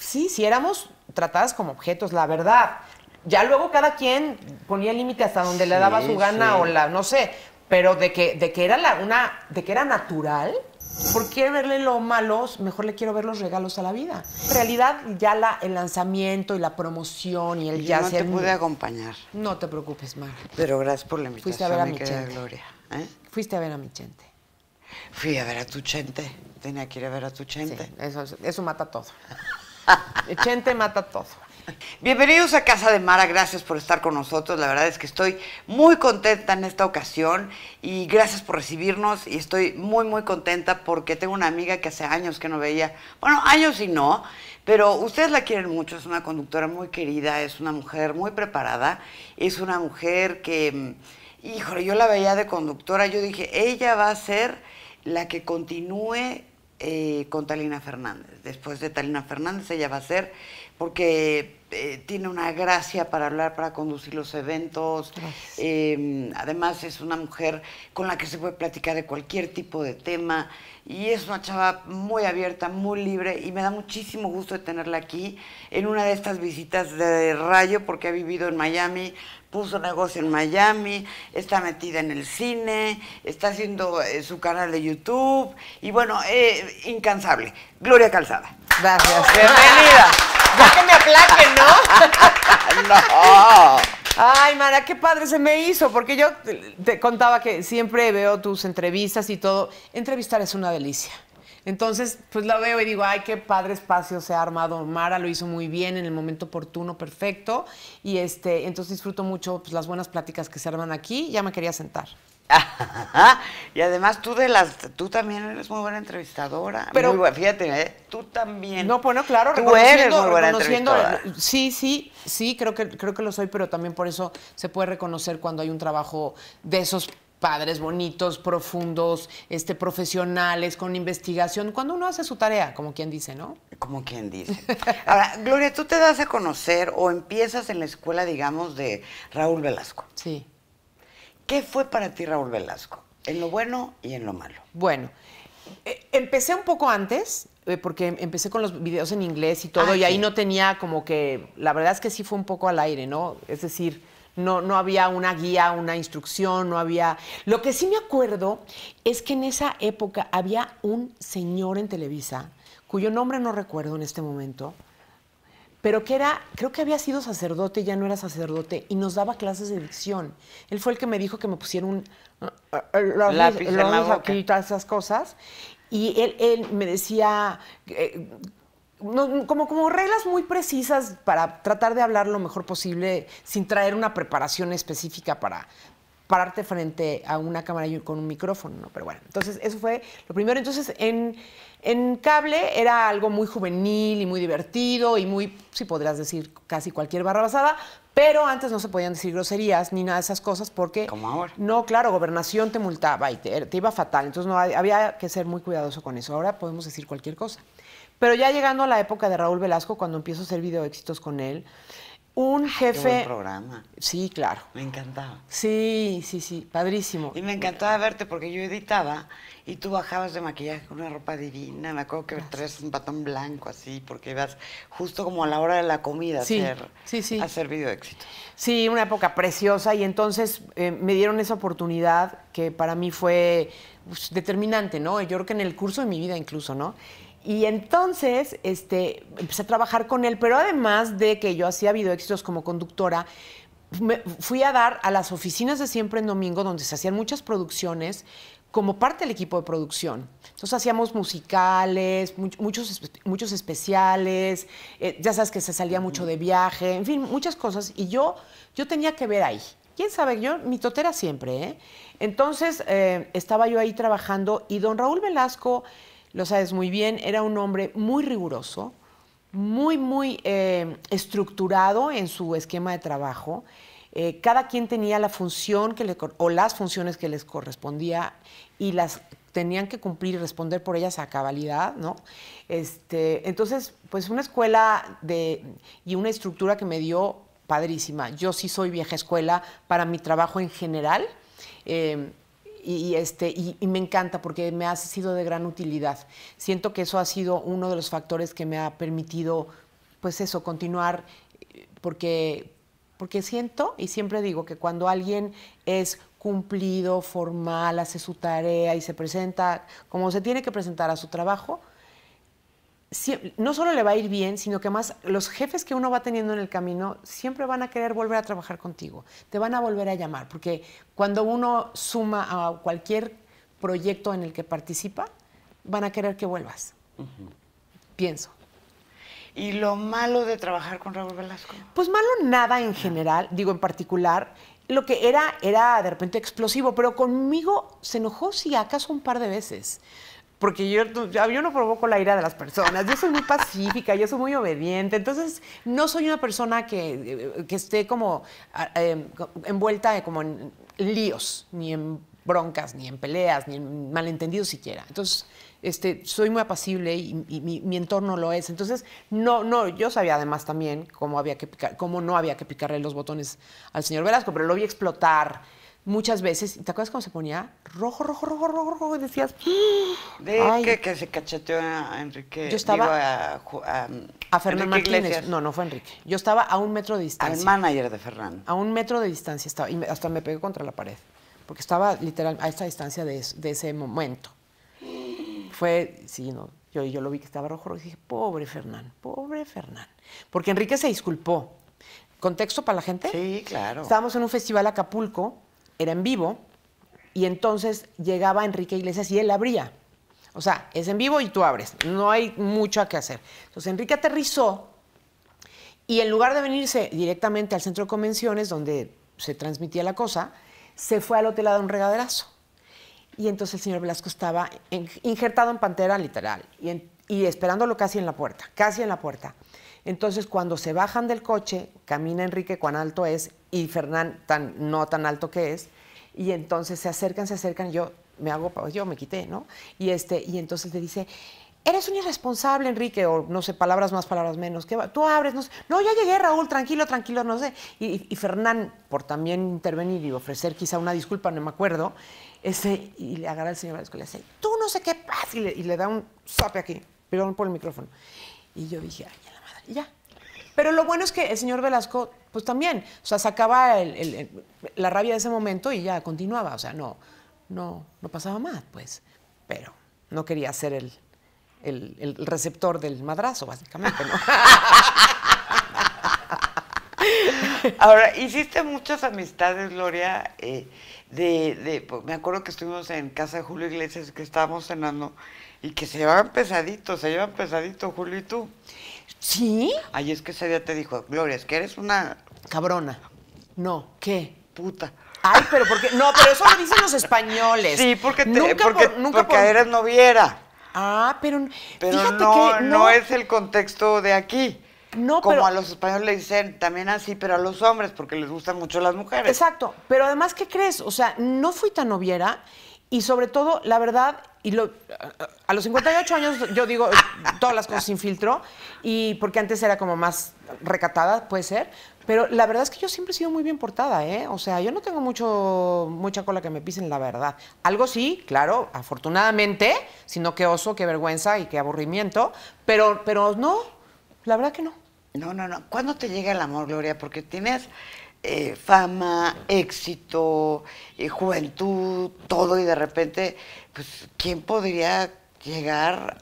sí, sí éramos tratadas como objetos, la verdad. Ya luego cada quien ponía límite hasta donde le daba su gana sí. o la, no sé, pero de que, de que era la, una, de que era natural. ¿Por qué verle lo malo? Mejor le quiero ver los regalos a la vida. En realidad, ya la, el lanzamiento y la promoción y el ya yo no te pude acompañar. No te preocupes, Mar. Pero gracias por la invitación, Fuiste a ver a mi Chente. Gloria. ¿eh? Fuiste a ver a mi gente. Fui a ver a tu Chente. Tenía que ir a ver a tu Sí, Chente. eso, eso mata todo. Chente mata todo. Bienvenidos a Casa de Mara, gracias por estar con nosotros. La verdad es que estoy muy contenta en esta ocasión y gracias por recibirnos y estoy muy muy contenta porque tengo una amiga que hace años que no veía, bueno, años y no, pero ustedes la quieren mucho, es una conductora muy querida, es una mujer muy preparada, es una mujer que, mm, híjole, yo la veía de conductora, yo dije, ella va a ser la que continúe eh, con Talina Fernández. Después de Talina Fernández, ella va a ser, porque eh, tiene una gracia para hablar, para conducir los eventos. Eh, además, es una mujer con la que se puede platicar de cualquier tipo de tema. Y es una chava muy abierta, muy libre. Y me da muchísimo gusto de tenerla aquí en una de estas visitas de rayo, porque ha vivido en Miami, puso negocio en Miami, está metida en el cine, está haciendo eh, su canal de YouTube y bueno, eh, incansable. Gloria Calzada. Gracias. Bienvenida. Ya que me aplaquen, ¿no? no. Ay, Mara, qué padre se me hizo, porque yo te, te contaba que siempre veo tus entrevistas y todo. Entrevistar es una delicia. Entonces, pues la veo y digo, ay, qué padre espacio se ha armado. Mara lo hizo muy bien en el momento oportuno, perfecto. Y este, entonces disfruto mucho pues, las buenas pláticas que se arman aquí. Ya me quería sentar. y además tú de las, tú también eres muy buena entrevistadora. Pero- Muy buena, fíjate, ¿eh? tú también. No, bueno, claro, Tú eres reconociendo, muy buena reconociendo- entrevistadora. sí, sí, sí, creo que creo que lo soy, pero también por eso se puede reconocer cuando hay un trabajo de esos padres bonitos, profundos, este profesionales con investigación, cuando uno hace su tarea, como quien dice, ¿no? Como quien dice. Ahora, Gloria, tú te das a conocer o empiezas en la escuela, digamos, de Raúl Velasco. Sí. ¿Qué fue para ti Raúl Velasco? En lo bueno y en lo malo. Bueno, eh, empecé un poco antes, eh, porque empecé con los videos en inglés y todo, Ah, y ahí no tenía como que, la verdad es que sí fue un poco al aire, ¿no? Es decir, no, no había una guía, una instrucción, no había... Lo que sí me acuerdo es que en esa época había un señor en Televisa, cuyo nombre no recuerdo en este momento, pero que era, creo que había sido sacerdote, ya no era sacerdote, y nos daba clases de dicción. Él fue el que me dijo que me pusiera un los Lápiz en la boca. aquí todas esas cosas. Y él, él me decía, eh, no, como, como reglas muy precisas para tratar de hablar lo mejor posible sin traer una preparación específica para pararte frente a una cámara y con un micrófono, ¿no? Pero bueno, entonces eso fue lo primero. Entonces en, en cable era algo muy juvenil y muy divertido y muy, si podrías decir, casi cualquier barra basada, pero antes no se podían decir groserías ni nada de esas cosas porque... Como ahora. No, claro, gobernación te multaba y te, te iba fatal, entonces no había que ser muy cuidadoso con eso. Ahora podemos decir cualquier cosa. Pero ya llegando a la época de Raúl Velasco, cuando empiezo a hacer video éxitos con él, un Qué jefe... buen programa. Sí, claro. Me encantaba. Sí, sí, sí, padrísimo. Y me encantaba verte porque yo editaba y tú bajabas de maquillaje con una ropa divina. Me acuerdo que traes un batón blanco así porque ibas justo como a la hora de la comida a Sí, hacer, sí, sí. a hacer video éxito. Sí, una época preciosa y entonces eh, me dieron esa oportunidad que para mí fue pues, determinante, ¿no? Yo creo que en el curso de mi vida incluso, ¿no? Y entonces este, empecé a trabajar con él, pero además de que yo hacía video éxitos como conductora, me fui a dar a las oficinas de Siempre en Domingo, donde se hacían muchas producciones, como parte del equipo de producción. Entonces hacíamos musicales, much- muchos, muchos especiales, eh, ya sabes que se salía mucho de viaje, en fin, muchas cosas. Y yo, yo tenía que ver ahí. ¿Quién sabe? Yo, mi totera siempre, ¿eh? Entonces, eh, estaba yo ahí trabajando y don Raúl Velasco, lo sabes muy bien, era un hombre muy riguroso, muy, muy eh, estructurado en su esquema de trabajo. Eh, cada quien tenía la función que le, o las funciones que les correspondía y las tenían que cumplir y responder por ellas a cabalidad, ¿no? Este, entonces, pues una escuela de, y una estructura que me dio padrísima. Yo sí soy vieja escuela para mi trabajo en general. eh, y, este, y, y me encanta porque me ha sido de gran utilidad. Siento que eso ha sido uno de los factores que me ha permitido pues eso, continuar, porque, porque siento y siempre digo que cuando alguien es cumplido, formal, hace su tarea y se presenta como se tiene que presentar a su trabajo, no solo le va a ir bien, sino que más los jefes que uno va teniendo en el camino siempre van a querer volver a trabajar contigo, te van a volver a llamar, porque cuando uno suma a cualquier proyecto en el que participa, van a querer que vuelvas. Pienso. ¿Y lo malo de trabajar con Raúl Velasco? Pues malo nada en general, digo en particular. Lo que era, era de repente explosivo, pero conmigo se enojó, si acaso, un par de veces porque yo, yo no provoco la ira de las personas, yo soy muy pacífica, yo soy muy obediente, entonces no soy una persona que, que esté como eh, envuelta como en líos, ni en broncas, ni en peleas, ni en malentendidos siquiera. Entonces, este, soy muy apacible y, mi, entorno lo es. Entonces, no, no, yo sabía además también cómo, había que cómo no había que picarle los botones al señor Velasco, pero lo vi explotar muchas veces, ¿te acuerdas cómo se ponía? Rojo, rojo, rojo, rojo, rojo, y decías... De que, se cacheteó a Enrique, yo estaba a, a, Fernando Martínez. No, no fue Enrique. Yo estaba a un metro de distancia. Al manager de Fernando. A un metro de distancia estaba, y hasta me pegué contra la pared, porque estaba literal a esta distancia de, de ese momento. Fue, sí, no, yo, yo lo vi que estaba rojo, rojo, y dije, pobre Fernán, pobre Fernán. Porque Enrique se disculpó. ¿Contexto para la gente? Sí, claro. Estábamos en un festival Acapulco era en vivo y entonces llegaba Enrique Iglesias y él abría. O sea, es en vivo y tú abres, no hay mucho que hacer. Entonces Enrique aterrizó y en lugar de venirse directamente al centro de convenciones donde se transmitía la cosa, se fue al hotel a dar un regaderazo. Y entonces el señor Velasco estaba injertado en pantera literal y, y esperándolo casi en la puerta, casi en la puerta. Entonces, cuando se bajan del coche, camina Enrique cuán alto es y Fernán tan, no tan alto que es, y entonces se acercan, se acercan, yo me hago, yo me quité, ¿no? Y, este, y entonces le dice, eres un irresponsable, Enrique, o no sé, palabras más, palabras menos, ¿qué tú abres, no sé, no, ya llegué, Raúl, tranquilo, tranquilo, no sé. Y, Fernán, por también intervenir y ofrecer quizá una disculpa, no me acuerdo, ese, y le agarra al señor Velasco y le dice, tú no sé qué pasa, y le, y le da un sope aquí, perdón por el micrófono. Y yo dije, ay, ya. Pero lo bueno es que el señor Velasco, pues también, o sea, sacaba la rabia de ese momento y ya continuaba, o sea, no, no, no pasaba más, pues. Pero no quería ser el, el, receptor del madrazo, básicamente, ¿no? Ahora, hiciste muchas amistades, Gloria. Eh, de, de, pues, me acuerdo que estuvimos en casa de Julio Iglesias, que estábamos cenando, y que se llevaban pesaditos, se llevan pesaditos, Julio y tú. ¿Sí? Ay, es que ese día te dijo, Gloria, es que eres una... Cabrona. No, ¿qué? Puta. Ay, pero porque... No, pero eso lo dicen los españoles. Sí, porque, te, porque, nunca porque eres noviera. Ah, pero... Pero no, no, es el contexto de aquí. No, Como a los españoles le dicen también así, pero a los hombres, porque les gustan mucho las mujeres. Exacto. Pero además, ¿qué crees? O sea, no fui tan noviera y sobre todo, la verdad, y lo, a los 58 años yo digo todas las cosas sin filtro, y porque antes era como más recatada, puede ser, pero la verdad es que yo siempre he sido muy bien portada, ¿eh? O sea, yo no tengo mucho, mucha cola que me pisen, la verdad. Algo sí, claro, afortunadamente, sino que oso, qué vergüenza y qué aburrimiento, pero, pero no, la verdad que no. No, no, no. ¿Cuándo te llega el amor, Gloria? Porque tienes eh, fama, éxito, eh, juventud, todo, y de repente, pues, ¿quién podría llegar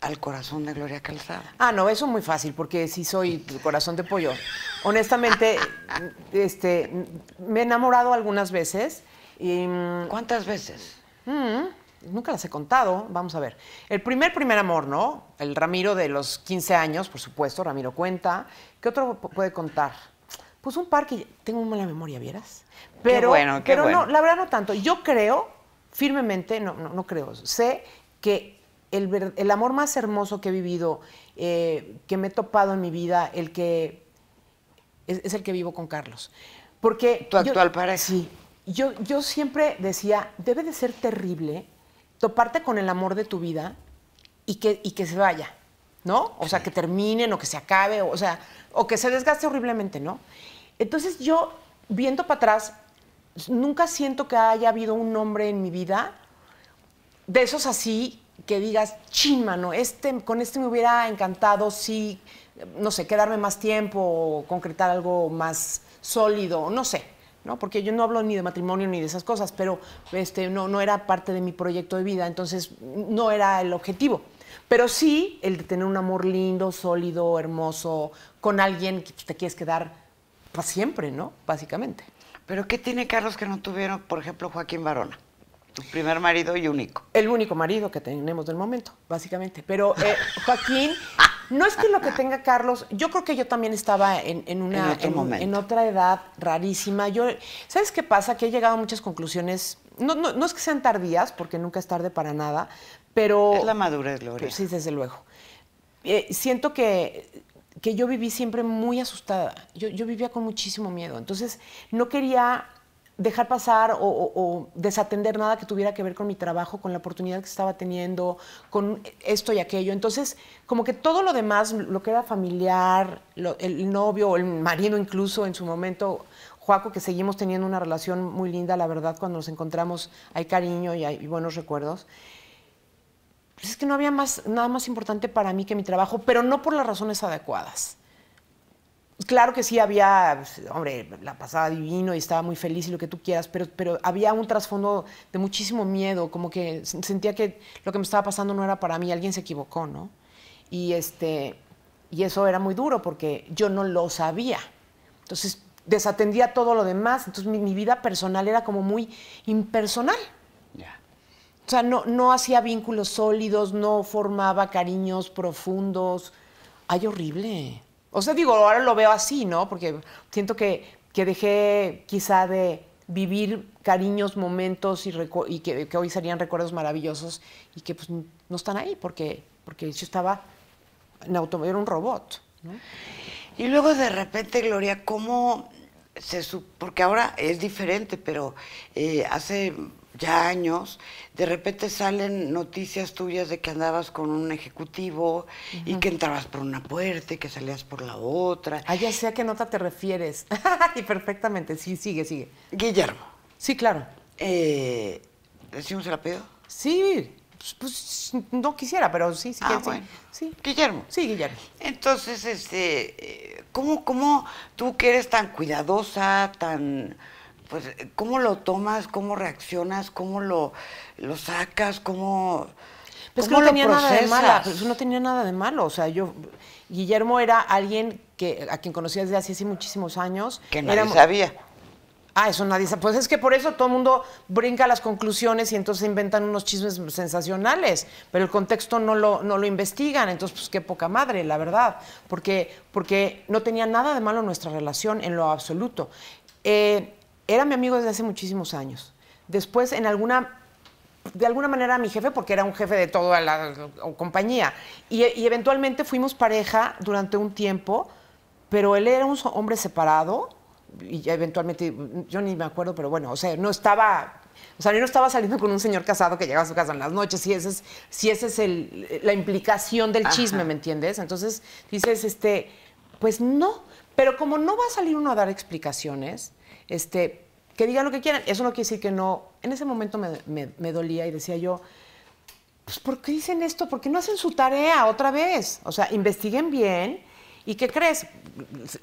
al corazón de Gloria Calzada? Ah, no, eso es muy fácil, porque sí soy corazón de pollo. Honestamente, este, me he enamorado algunas veces. Y, mm, ¿Cuántas veces? Mm, nunca las he contado. Vamos a ver. El primer, primer amor, ¿no? El Ramiro de los 15 años, por supuesto, Ramiro cuenta. ¿Qué otro puede contar? Pues un par que tengo mala memoria, ¿vieras? Pero, bueno, pero no, la verdad no tanto. Yo creo, firmemente, no, no, creo, sé que el, el, amor más hermoso que he vivido, eh, que me he topado en mi vida, el que es, el que vivo con Carlos. Porque tu actual pareja. Sí. Yo, yo siempre decía, debe de ser terrible toparte con el amor de tu vida y que, y que se vaya, ¿no? O sea, que terminen o que se acabe, o sea, o que se desgaste horriblemente, ¿no? Entonces yo, viendo para atrás, nunca siento que haya habido un hombre en mi vida de esos así que digas, chin, mano, este, con este me hubiera encantado, sí, no sé, quedarme más tiempo o concretar algo más sólido, no sé. ¿no? Porque yo no hablo ni de matrimonio ni de esas cosas, pero este, no, no era parte de mi proyecto de vida, entonces no era el objetivo. Pero sí el de tener un amor lindo, sólido, hermoso, con alguien que te quieres quedar para siempre, ¿no? Básicamente. ¿Pero qué tiene Carlos que no tuvieron, por ejemplo, Joaquín Barona? Tu primer marido y único. El único marido que tenemos del momento, básicamente. Pero eh, Joaquín, no es que lo que tenga Carlos, yo creo que yo también estaba en, una en, otra edad rarísima. Yo, ¿sabes qué pasa? Que he llegado a muchas conclusiones. No, no, es que sean tardías, porque nunca es tarde para nada, pero. Es la madurez, Gloria. sí, desde luego. Eh, siento que que yo viví siempre muy asustada. Yo, yo, vivía con muchísimo miedo. Entonces, no quería dejar pasar o, desatender nada que tuviera que ver con mi trabajo, con la oportunidad que estaba teniendo, con esto y aquello. Entonces, como que todo lo demás, lo que era familiar, el novio o el marido incluso en su momento, Joaco, que seguimos teniendo una relación muy linda, la verdad, cuando nos encontramos hay cariño y hay buenos recuerdos. Pues es que no había más, nada más importante para mí que mi trabajo, pero no por las razones adecuadas. Claro que sí había, hombre, la pasaba divino y estaba muy feliz y lo que tú quieras, pero, pero había un trasfondo de muchísimo miedo, como que sentía que lo que me estaba pasando no era para mí, alguien se equivocó, ¿no? Y, este, y eso era muy duro porque yo no lo sabía. Entonces desatendía todo lo demás, entonces mi, mi vida personal era como muy impersonal. O sea, no, no hacía vínculos sólidos, no formaba cariños profundos. Ay, horrible. O sea, digo, ahora lo veo así, ¿no? Porque siento que, que dejé quizá de vivir cariños, momentos y, y que, hoy serían recuerdos maravillosos y que pues no están ahí porque, porque yo estaba en auto, era un robot. Y luego de repente, Gloria, ¿cómo se... Porque ahora es diferente, pero eh, hace ya años, de repente salen noticias tuyas de que andabas con un ejecutivo y que entrabas por una puerta y que salías por la otra. Ah, ya sé a qué nota te refieres. y perfectamente, sí, sigue, sigue. Guillermo. Sí, claro. Eh, ¿Decimos el apellido? Sí, pues, pues no quisiera, pero sí, sí. Ah, bueno. sí. Guillermo. Sí, Guillermo. Entonces, este, eh, ¿cómo, ¿cómo tú que eres tan cuidadosa, tan pues, ¿cómo lo tomas? ¿Cómo reaccionas? ¿Cómo lo, lo sacas? ¿Cómo, pues no tenía nada de malo, pues no tenía nada de malo. O sea, yo, Guillermo era alguien que, a quien conocía desde hace muchísimos años. Que nadie sabía. Ah, eso nadie sabe. Pues es que por eso todo el mundo brinca las conclusiones y entonces inventan unos chismes sensacionales, pero el contexto no lo, no lo investigan. Entonces, pues qué poca madre, la verdad. Porque, porque no tenía nada de malo nuestra relación en lo absoluto. Eh, era mi amigo desde hace muchísimos años. Después, en alguna, de alguna manera, mi jefe, porque era un jefe de toda la, compañía. Y, eventualmente fuimos pareja durante un tiempo, pero él era un hombre separado. Y ya eventualmente, yo ni me acuerdo, pero bueno, o sea, no estaba o sea, yo no estaba saliendo con un señor casado que llegaba a su casa en las noches, si esa es, si ese es el, la implicación del chisme, ¿me entiendes? Entonces dices, este, pues no. Pero como no va a salir uno a dar explicaciones, este, que digan lo que quieran. Eso no quiere decir que no. En ese momento me, dolía y decía yo, pues ¿por qué dicen esto? ¿Por qué no hacen su tarea otra vez? O sea, investiguen bien. ¿Y qué crees?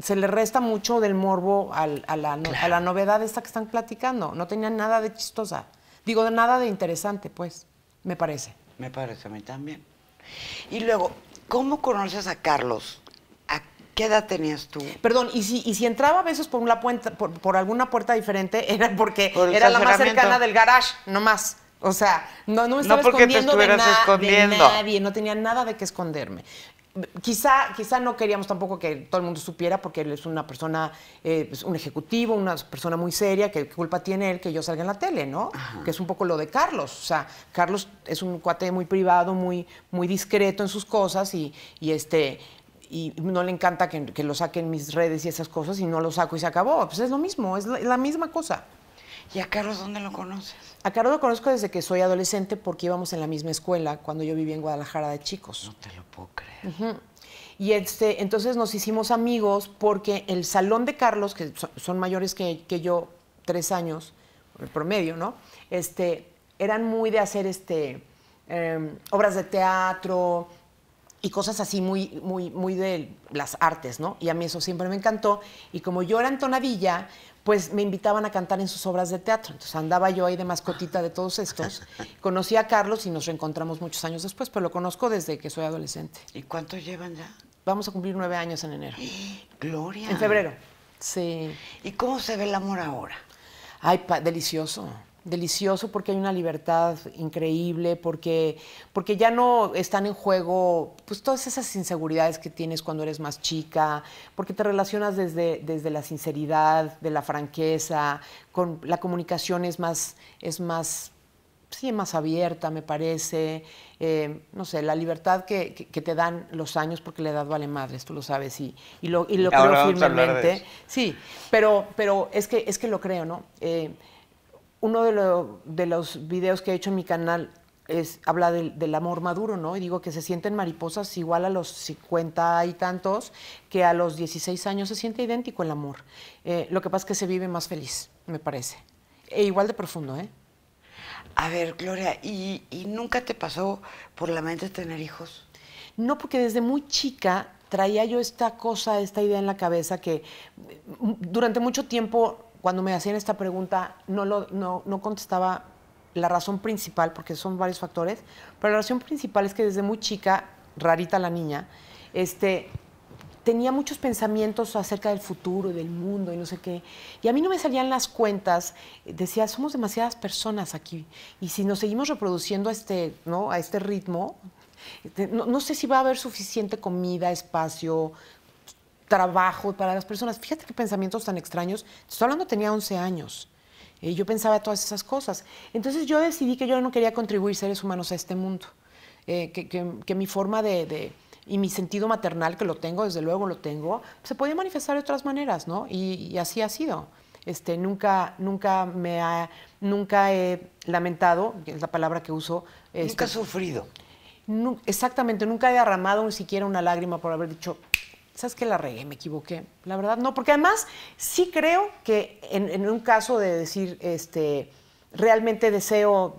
Se le resta mucho del morbo a, la, a la novedad esta que están platicando. No tenían nada de chistosa. Digo, nada de interesante, pues, me parece. Me parece a mí también. Y luego, ¿cómo conoces a Carlos? ¿Qué edad tenías tú? Perdón, y si, y si entraba a veces por una puerta, por, alguna puerta diferente, era porque era la más cercana del garage, no más. O sea, no, no me estaba escondiendo de, nadie, no tenía nada de qué esconderme. Quizá, quizá no queríamos tampoco que todo el mundo supiera porque él es una persona, eh, pues, un ejecutivo, una persona muy seria, que culpa tiene él que yo salga en la tele, ¿no? Que es un poco lo de Carlos. O sea, Carlos es un cuate muy privado, muy, muy discreto en sus cosas y, y este, y no le encanta que, lo saquen mis redes y esas cosas y no lo saco y se acabó. Pues es lo mismo, es la, misma cosa. ¿Y a Carlos dónde lo conoces? A Carlos lo conozco desde que soy adolescente porque íbamos en la misma escuela cuando yo vivía en Guadalajara de chicos. No te lo puedo creer. Y este, entonces nos hicimos amigos porque el salón de Carlos, que son, mayores que, yo, tres años, el promedio, ¿no? Este, eran muy de hacer este, em, obras de teatro, y cosas así muy, muy, muy de las artes, ¿no? Y a mí eso siempre me encantó. Y como yo era entonadilla, pues me invitaban a cantar en sus obras de teatro. Entonces andaba yo ahí de mascotita de todos estos. Conocí a Carlos y nos reencontramos muchos años después, pero lo conozco desde que soy adolescente. ¿Y cuántos llevan ya? Vamos a cumplir nueve años en enero. Gloria. En febrero. Sí. ¿Y cómo se ve el amor ahora? Ay, pa- delicioso. Delicioso porque hay una libertad increíble, porque, porque ya no están en juego pues, todas esas inseguridades que tienes cuando eres más chica, porque te relacionas desde, desde la sinceridad, de la franqueza, con la comunicación es más, es más sí, más abierta, me parece. Eh, no sé, la libertad que, que- que te dan los años, porque la edad vale madres, tú lo sabes, y, y lo, y lo Ahora creo firmemente. Sí, pero, pero es, que, es que lo creo, ¿no? Eh, uno de, lo- de los videos que he hecho en mi canal es, habla del, del amor maduro, ¿no? Y digo que se sienten mariposas igual a los 50 y tantos que a los 16 años se siente idéntico el amor. Eh, lo que pasa es que se vive más feliz, me parece. E igual de profundo, ¿eh? A ver, Gloria, ¿y, y nunca te pasó por la mente tener hijos? No, porque desde muy chica traía yo esta cosa, esta idea en la cabeza que mm, durante mucho tiempo, cuando me hacían esta pregunta, no, lo, no, no contestaba la razón principal, porque son varios factores, pero la razón principal es que desde muy chica, rarita la niña, este, tenía muchos pensamientos acerca del futuro y del mundo y no sé qué. Y a mí no me salían las cuentas. Decía, somos demasiadas personas aquí. Y si nos seguimos reproduciendo a este, ¿no? a este ritmo, este, no, no sé si va a haber suficiente comida, espacio, trabajo para las personas. Fíjate qué pensamientos tan extraños. Te Estoy hablando, tenía 11 años. Yo pensaba todas esas cosas. Entonces yo decidí que yo no quería contribuir seres humanos a este mundo. Eh, que, que- que mi forma de, de- y mi sentido maternal, que lo tengo, desde luego lo tengo, se podía manifestar de otras maneras, ¿no? Y, y así ha sido. Este, nunca, nunca me ha, nunca he lamentado, que es la palabra que uso. Nunca este, has sufrido. Exactamente, nunca he derramado ni siquiera una lágrima por haber dicho, ¿sabes qué? La regué, me equivoqué. La verdad, no, porque además sí creo que en, un caso de decir, este, realmente deseo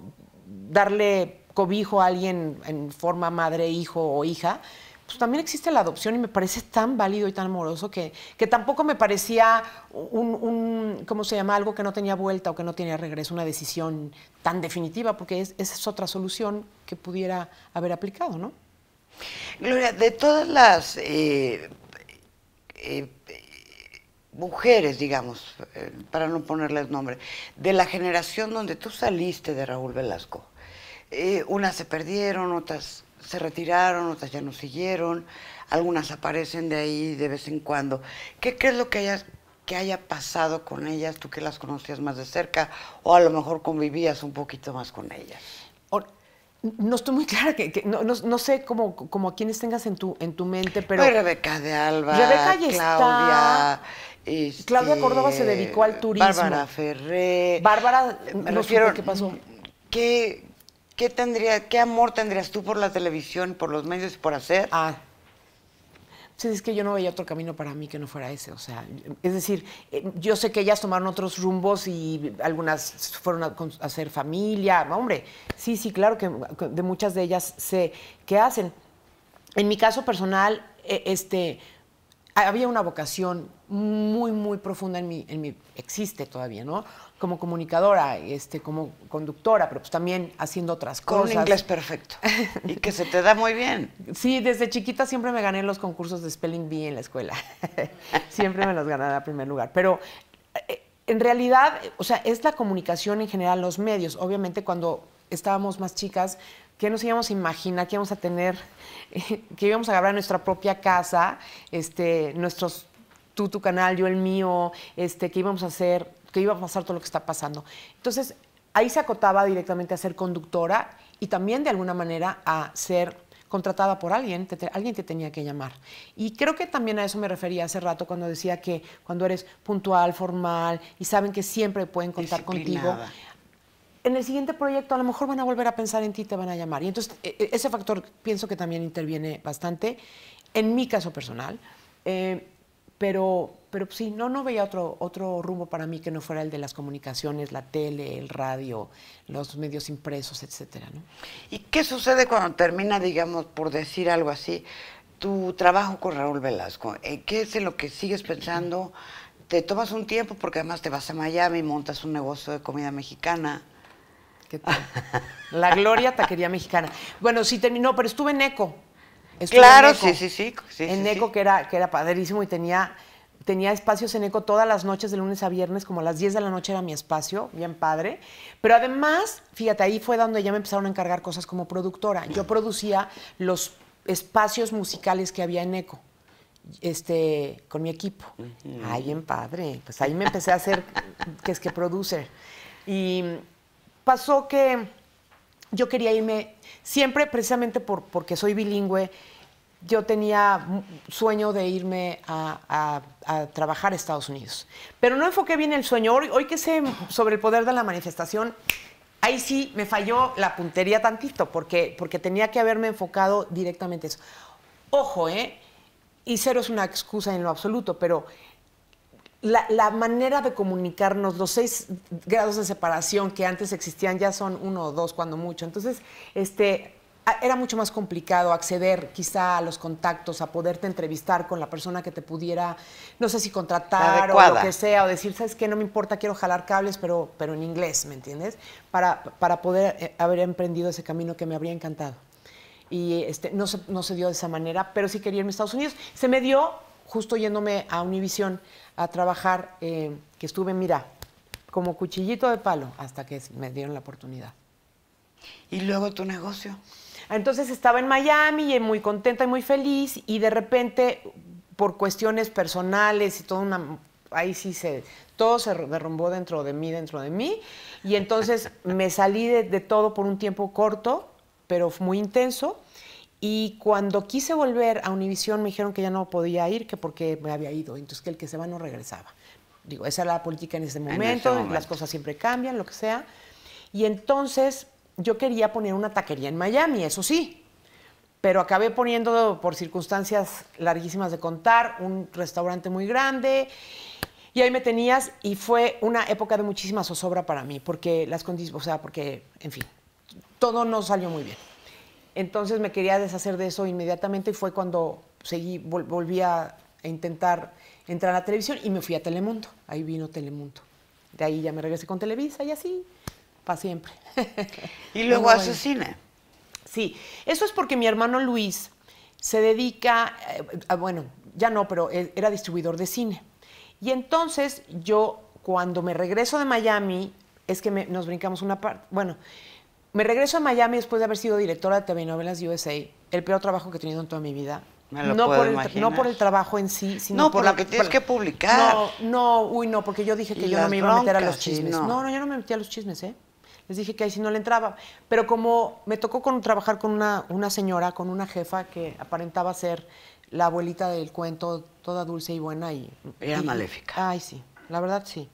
darle cobijo a alguien en forma madre, hijo o hija, pues también existe la adopción y me parece tan válido y tan amoroso que, que tampoco me parecía un, un, ¿cómo se llama? Algo que no tenía vuelta o que no tenía regreso, una decisión tan definitiva, porque es- esa es otra solución que pudiera haber aplicado, ¿no? Gloria, de todas las eh, eh, mujeres, digamos, eh, para no ponerles nombre, de la generación donde tú saliste de Raúl Velasco, eh, unas se perdieron, otras se retiraron, otras ya no siguieron, algunas aparecen de ahí de vez en cuando. ¿Qué crees lo que haya, que haya pasado con ellas, tú que las conocías más de cerca, o a lo mejor convivías un poquito más con ellas? No estoy muy clara, que, que no, no- no sé cómo, cómo a quienes tengas en tu, en tu mente, pero... Pues Rebeca de Alba, Rebeca ya Claudia. está. este, Claudia Córdoba se dedicó al turismo. Bárbara Ferré. Bárbara, me no refiero, supe qué pasó. ¿qué, qué tendría, qué amor tendrías tú por la televisión, por los medios y por hacer? Ah. Sí, es que yo no veía otro camino para mí que no fuera ese. O sea, es decir, eh, yo sé que ellas tomaron otros rumbos y algunas fueron a, hacer familia. Hombre, sí, sí, claro que de muchas de ellas sé qué hacen. En mi caso personal, eh, este, había una vocación muy, muy profunda en mi, en mi, existe todavía, ¿no? Como comunicadora, este, como conductora, pero pues también haciendo otras con cosas. un inglés perfecto. y que se te da muy bien. Sí, desde chiquita siempre me gané los concursos de Spelling Bee en la escuela. siempre me los ganaba a primer lugar. Pero eh, en realidad, o sea, es la comunicación en general, los medios. Obviamente cuando estábamos más chicas, ¿qué nos íbamos a imaginar que íbamos a tener, que íbamos a grabar en nuestra propia casa, este, nuestros, tú tu canal, yo el mío, este, que íbamos a hacer, que iba a pasar todo lo que está pasando. Entonces, ahí se acotaba directamente a ser conductora y también de alguna manera a ser contratada por alguien, te- te- alguien te tenía que llamar. Y creo que también a eso me refería hace rato cuando decía que cuando eres puntual, formal y saben que siempre pueden contar contigo, en el siguiente proyecto a lo mejor van a volver a pensar en ti y te van a llamar. Y entonces e- e- ese factor pienso que también interviene bastante en mi caso personal. Eh, pero, pero sí, no, no veía otro, otro rumbo para mí que no fuera el de las comunicaciones, la tele, el radio, los medios impresos, etcétera, ¿no? ¿Y qué sucede cuando termina, digamos, por decir algo así, tu trabajo con Raúl Velasco? Eh, ¿Qué es en lo que sigues pensando? Te tomas un tiempo porque además te vas a Miami, montas un negocio de comida mexicana. ¿Qué tal? La Gloria Taquería Mexicana. Bueno, sí terminó, pero estuve en ECO. Estuve Claro, en ECO. sí, sí, sí, sí, en sí, ECO, sí. Que, era, que era padrísimo y tenía, tenía espacios en ECO todas las noches, de lunes a viernes, como a las 10 de la noche era mi espacio, bien padre. Pero además, fíjate, ahí fue donde ya me empezaron a encargar cosas como productora. Yo producía los espacios musicales que había en ECO. Este, con mi equipo. Ay, bien padre. Pues ahí me empecé a hacer que es que producer. Y pasó que yo quería irme, siempre precisamente por, porque soy bilingüe, yo tenía sueño de irme a, trabajar a Estados Unidos. Pero no enfoqué bien el sueño. Hoy, que sé sobre el poder de la manifestación, ahí sí me falló la puntería tantito, porque, porque tenía que haberme enfocado directamente eso. Ojo, ¿eh? Y cero es una excusa en lo absoluto, pero la, la manera de comunicarnos, los seis grados de separación que antes existían ya son uno o dos cuando mucho. Entonces, este, era mucho más complicado acceder quizá a los contactos, a poderte entrevistar con la persona que te pudiera, no sé si contratar o lo que sea, o decir, ¿sabes qué? No me importa, quiero jalar cables, pero, pero en inglés, ¿me entiendes? Para, para poder eh, haber emprendido ese camino que me habría encantado. Y este, no, se, no se dio de esa manera, pero sí quería irme a Estados Unidos. Se me dio justo yéndome a Univision a trabajar, eh, que estuve, mira, como cuchillito de palo, hasta que me dieron la oportunidad. Y luego tu negocio. Entonces estaba en Miami y muy contenta y muy feliz y de repente por cuestiones personales y todo una ahí sí se todo se derrumbó dentro de mí, dentro de mí y entonces me salí de, de todo por un tiempo corto, pero muy intenso y cuando quise volver a Univisión me dijeron que ya no podía ir, que porque me había ido, entonces que el que se va no regresaba. Digo, esa era la política en ese momento, momento. las cosas siempre cambian, lo que sea. Y entonces yo quería poner una taquería en Miami, eso sí, pero acabé poniendo, por circunstancias larguísimas de contar, un restaurante muy grande. Y ahí me tenías y fue una época de muchísima zozobra para mí, porque las condiciones, o sea, porque, en fin, todo no salió muy bien. Entonces me quería deshacer de eso inmediatamente y fue cuando seguí, vol- volví a intentar entrar a la televisión y me fui a Telemundo. Ahí vino Telemundo. De ahí ya me regresé con Televisa y así, para siempre. Y luego Bueno, haces cine. Sí, eso es porque mi hermano Luis se dedica, eh, a- bueno, ya no, pero era distribuidor de cine. Y entonces yo, cuando me regreso de Miami, es que me- nos brincamos una parte, bueno, me regreso a Miami después de haber sido directora de TV Novelas USA, el peor trabajo que he tenido en toda mi vida. Me lo no, puedo por el, no por el trabajo en sí, sino No, por lo la- que tienes por- que publicar. No, no, uy, no, porque yo dije que yo no me iba a meter a los sí, chismes. no. no, no, yo no me metí a los chismes, ¿eh? Les dije que ahí sí no le entraba. Pero como me tocó con, trabajar con una, una señora, con una jefa que aparentaba ser la abuelita del cuento, toda dulce y buena. Y, Era y- maléfica. Ay, sí, la verdad sí.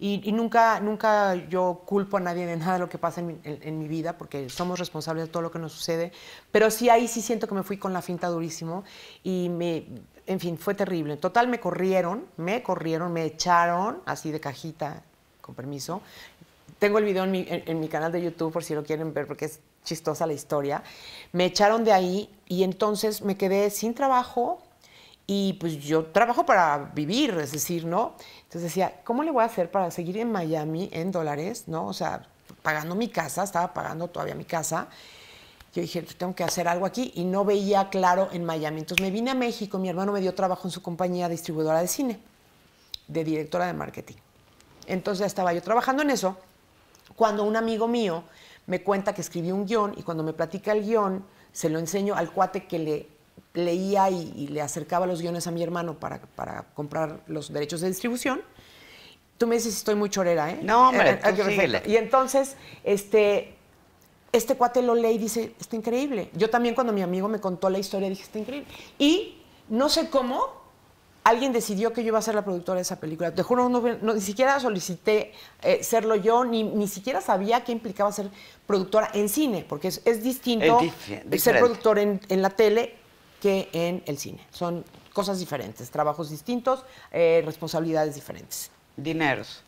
Y, y nunca, nunca yo culpo a nadie de nada de lo que pasa en mi, en- en mi vida, porque somos responsables de todo lo que nos sucede. Pero sí, ahí sí siento que me fui con la finta durísimo y me, en fin, fue terrible. En total me corrieron, me corrieron, me echaron así de cajita, con permiso. Tengo el video en mi, en- en mi canal de YouTube por si lo quieren ver, porque es chistosa la historia. Me echaron de ahí y entonces me quedé sin trabajo y pues yo trabajo para vivir, es decir, ¿no? Entonces decía, ¿cómo le voy a hacer para seguir en Miami en dólares, ¿no? O sea, pagando mi casa, estaba pagando todavía mi casa. Yo dije, "Pues, tengo que hacer algo aquí y no veía claro en Miami. Entonces me vine a México, mi hermano me dio trabajo en su compañía distribuidora de cine, de directora de marketing. Entonces ya estaba yo trabajando en eso cuando un amigo mío me cuenta que escribió un guion y cuando me platica el guion, se lo enseño al cuate que le leía y, y le acercaba los guiones a mi hermano para, para comprar los derechos de distribución. Tú me dices estoy muy chorera, ¿eh? No, hombre, Eh, tú ok, perfecto. síguele. Y entonces, este, este cuate lo lee y dice, está increíble. Yo también cuando mi amigo me contó la historia dije, está increíble. Y no sé cómo, alguien decidió que yo iba a ser la productora de esa película. Te juro, no, no- ni siquiera solicité eh, serlo yo, ni, ni siquiera sabía qué implicaba ser productora en cine, porque es, es distinto Es ser productor en, en la tele que en el cine. Son cosas diferentes, trabajos distintos, eh, responsabilidades diferentes. Dineros.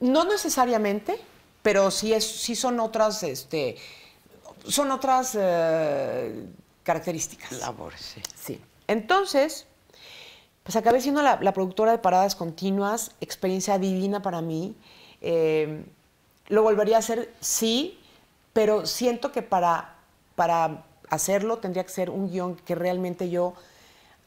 No necesariamente, pero sí, es, sí son otras, este, son otras eh, características. Labores, sí. Sí. Entonces, pues acabé siendo la, productora de Paradas Continuas, experiencia divina para mí. Eh, lo volvería a hacer, sí, pero siento que para, para hacerlo tendría que ser un guion que realmente yo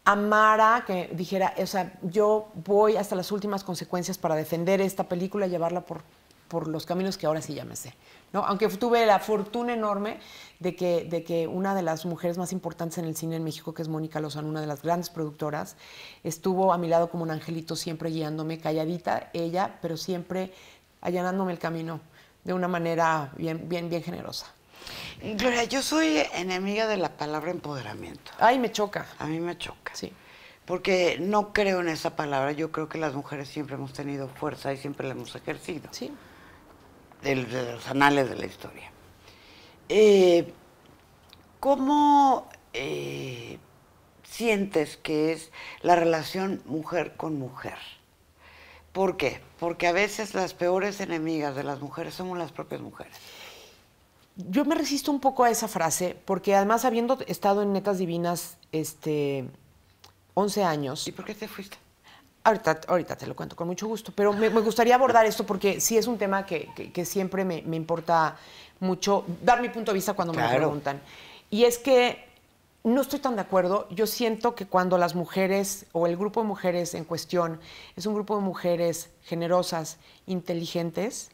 amara, que dijera, o sea, yo voy hasta las últimas consecuencias para defender esta película y llevarla por, por los caminos que ahora sí ya me sé. ¿No? Aunque tuve la fortuna enorme de que, de que una de las mujeres más importantes en el cine en México, que es Mónica Lozano, una de las grandes productoras, estuvo a mi lado como un angelito, siempre guiándome, calladita ella, pero siempre allanándome el camino de una manera bien, bien, bien generosa. Gloria, yo soy enemiga de la palabra empoderamiento. Ay, me choca. A mí me choca. Sí. Porque no creo en esa palabra. Yo creo que las mujeres siempre hemos tenido fuerza y siempre la hemos ejercido. Sí. De, los anales de la historia. Eh, ¿Cómo eh, sientes que es la relación mujer con mujer? ¿Por qué? Porque a veces las peores enemigas de las mujeres somos las propias mujeres. Yo me resisto un poco a esa frase, porque además habiendo estado en Netas Divinas este, 11 años, ¿Y por qué te fuiste? Ahorita, ahorita te lo cuento con mucho gusto, pero me, me gustaría abordar esto porque sí es un tema que, que- que siempre me, me importa mucho dar mi punto de vista cuando me lo preguntan. Y es que no estoy tan de acuerdo. Yo siento que cuando las mujeres o el grupo de mujeres en cuestión es un grupo de mujeres generosas, inteligentes,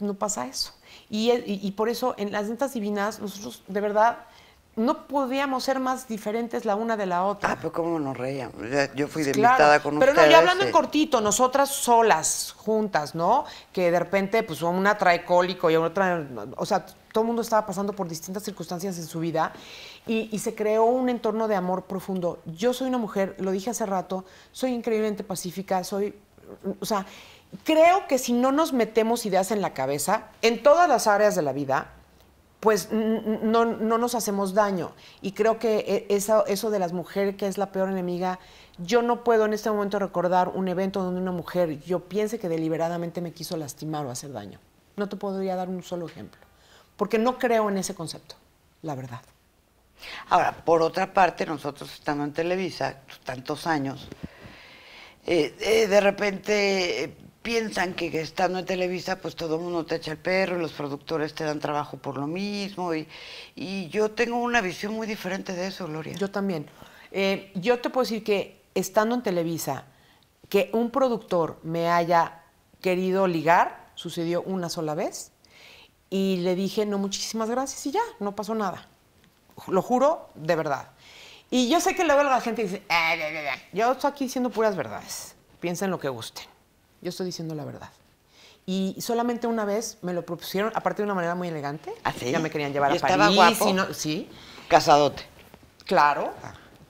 no pasa eso. Y, y- y por eso en las netas divinas nosotros de verdad no podíamos ser más diferentes la una de la otra. Ah, pero cómo nos reíamos. Yo fui de Claro, invitada con pero ustedes. no, ya hablando en eh, cortito, nosotras solas, juntas, ¿no? Que de repente, pues una trae cólico y otra, o sea, todo el mundo estaba pasando por distintas circunstancias en su vida y, y se creó un entorno de amor profundo. Yo soy una mujer, lo dije hace rato, soy increíblemente pacífica, soy, o sea, creo que si no nos metemos ideas en la cabeza, en todas las áreas de la vida, pues no, no nos hacemos daño. Y creo que e- eso, de las mujeres, que es la peor enemiga, yo no puedo en este momento recordar un evento donde una mujer yo piense que deliberadamente me quiso lastimar o hacer daño. No te podría dar un solo ejemplo. Porque no creo en ese concepto, la verdad. Ahora, por otra parte, nosotros estando en Televisa, tantos años, eh, eh, de repente eh, piensan que, estando en Televisa, pues todo el mundo te echa el perro los productores te dan trabajo por lo mismo. Y, yo tengo una visión muy diferente de eso, Gloria. Yo también. Eh, yo te puedo decir que estando en Televisa, que un productor me haya querido ligar, sucedió una sola vez, y le dije, no, muchísimas gracias, y ya, no pasó nada. Lo juro, de verdad. Y yo sé que luego la gente dice, "Ah, ya, ya, ya". yo estoy aquí diciendo puras verdades, piensen lo que gusten. Yo estoy diciendo la verdad. Y solamente una vez me lo propusieron, aparte de una manera muy elegante. ¿Ah, sí? Ya me querían llevar ¿Y a estaba París. guapo? y no- sí, Casadote. Claro.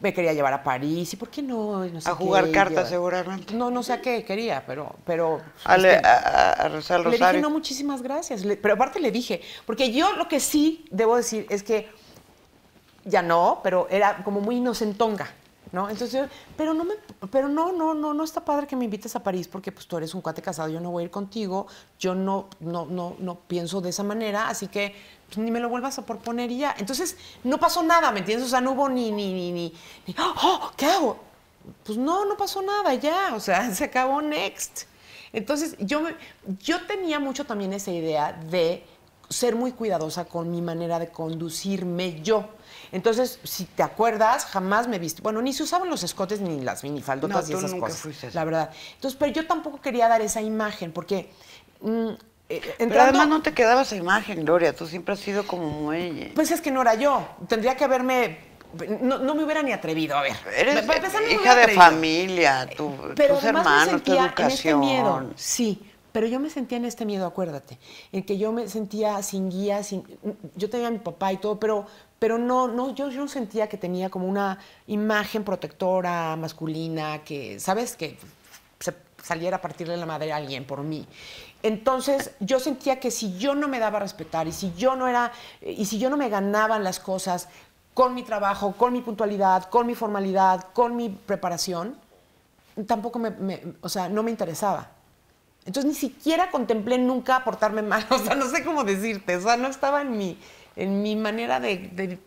Me quería llevar a París. ¿Y por qué no? Y no sé A jugar cartas, seguramente. No, no sé a qué quería, pero... pero A, este, a- rezar el le dije, no, muchísimas gracias. Le- pero aparte le dije, porque yo lo que sí debo decir es que, ya no, pero era como muy inocentonga, ¿no? Entonces yo, pero no me, pero no, no, no, no está padre que me invites a París porque pues tú eres un cuate casado, yo no voy a ir contigo, yo no, no, no, no pienso de esa manera, así que pues, ni me lo vuelvas a proponer y ya. Entonces no pasó nada, ¿me entiendes? O sea, no hubo ni, ni, ni, ni, ni, oh, ¿qué hago? Pues no, no pasó nada, ya, o sea, se acabó next. Entonces, yo, yo tenía mucho también esa idea de ser muy cuidadosa con mi manera de conducirme yo. Entonces, si te acuerdas, jamás me viste. Bueno, ni se usaban los escotes ni las minifaldotas No, y esas nunca cosas. fuiste. La verdad. Entonces, pero yo tampoco quería dar esa imagen porque. mm, eh, Pero además no te quedaba esa imagen, Gloria. Tú siempre has sido como muy... Pues es que no era yo. Tendría que haberme. No, no me hubiera ni atrevido, a ver. Eres me hija de familia, tu- pero tus me hermanos, tu en este educación. miedo. Sí, pero yo me sentía en este miedo, acuérdate, en que yo me sentía sin guía, sin, yo tenía a mi papá y todo, pero, pero no, no, yo, yo sentía que tenía como una imagen protectora masculina, que, ¿sabes? Que saliera a partirle la madre a alguien por mí. Entonces, yo sentía que si yo no me daba a respetar y si yo no era, y si yo no me ganaban las cosas con mi trabajo, con mi puntualidad, con mi formalidad, con mi preparación, tampoco me, me- o sea, no me interesaba. Entonces ni siquiera contemplé nunca portarme mal, o sea, no sé cómo decirte, o sea, no estaba en mi, en mi manera de, de-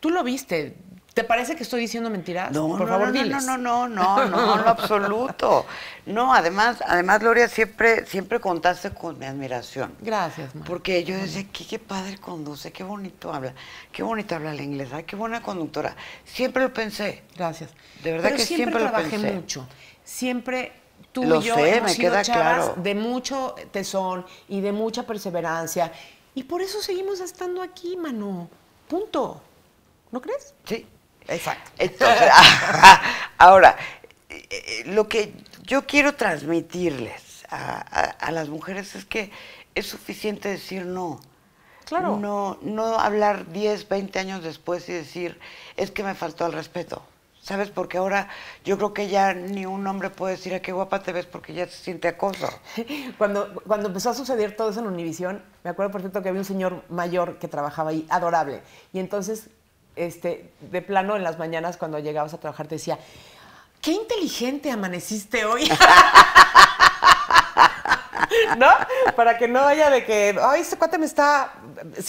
Tú lo viste, ¿te parece que estoy diciendo mentiras? No, Por no, favor, no, no, diles. no, no, no, no, no, en lo absoluto. No, además, además, Gloria, siempre, siempre contaste con mi admiración. Gracias, ma. Porque yo decía, qué, qué padre conduce, qué bonito habla, qué bonito habla el inglés, ay, qué buena conductora. Siempre lo pensé. Gracias. De verdad Pero que siempre, siempre lo trabajé pensé. mucho. Siempre tú Lo y yo sé, hemos me sido queda chavas claro. de mucho tesón y de mucha perseverancia. Y por eso seguimos estando aquí, mano. Punto. ¿No crees? Sí. Exacto. Entonces, ahora, eh, lo que yo quiero transmitirles a, a- a las mujeres es que es suficiente decir no. Claro. No, no hablar 10, 20 años después y decir, es que me faltó el respeto. ¿Sabes? Porque ahora yo creo que ya ni un hombre puede decir a qué guapa te ves porque ya se siente acoso. Cuando, cuando empezó a suceder todo eso en Univisión, me acuerdo perfecto que había un señor mayor que trabajaba ahí, adorable. Y entonces, este, de plano, en las mañanas, cuando llegabas a trabajar, te decía, qué inteligente amaneciste hoy. ¿No? Para que no haya de que, ay, este cuate me está,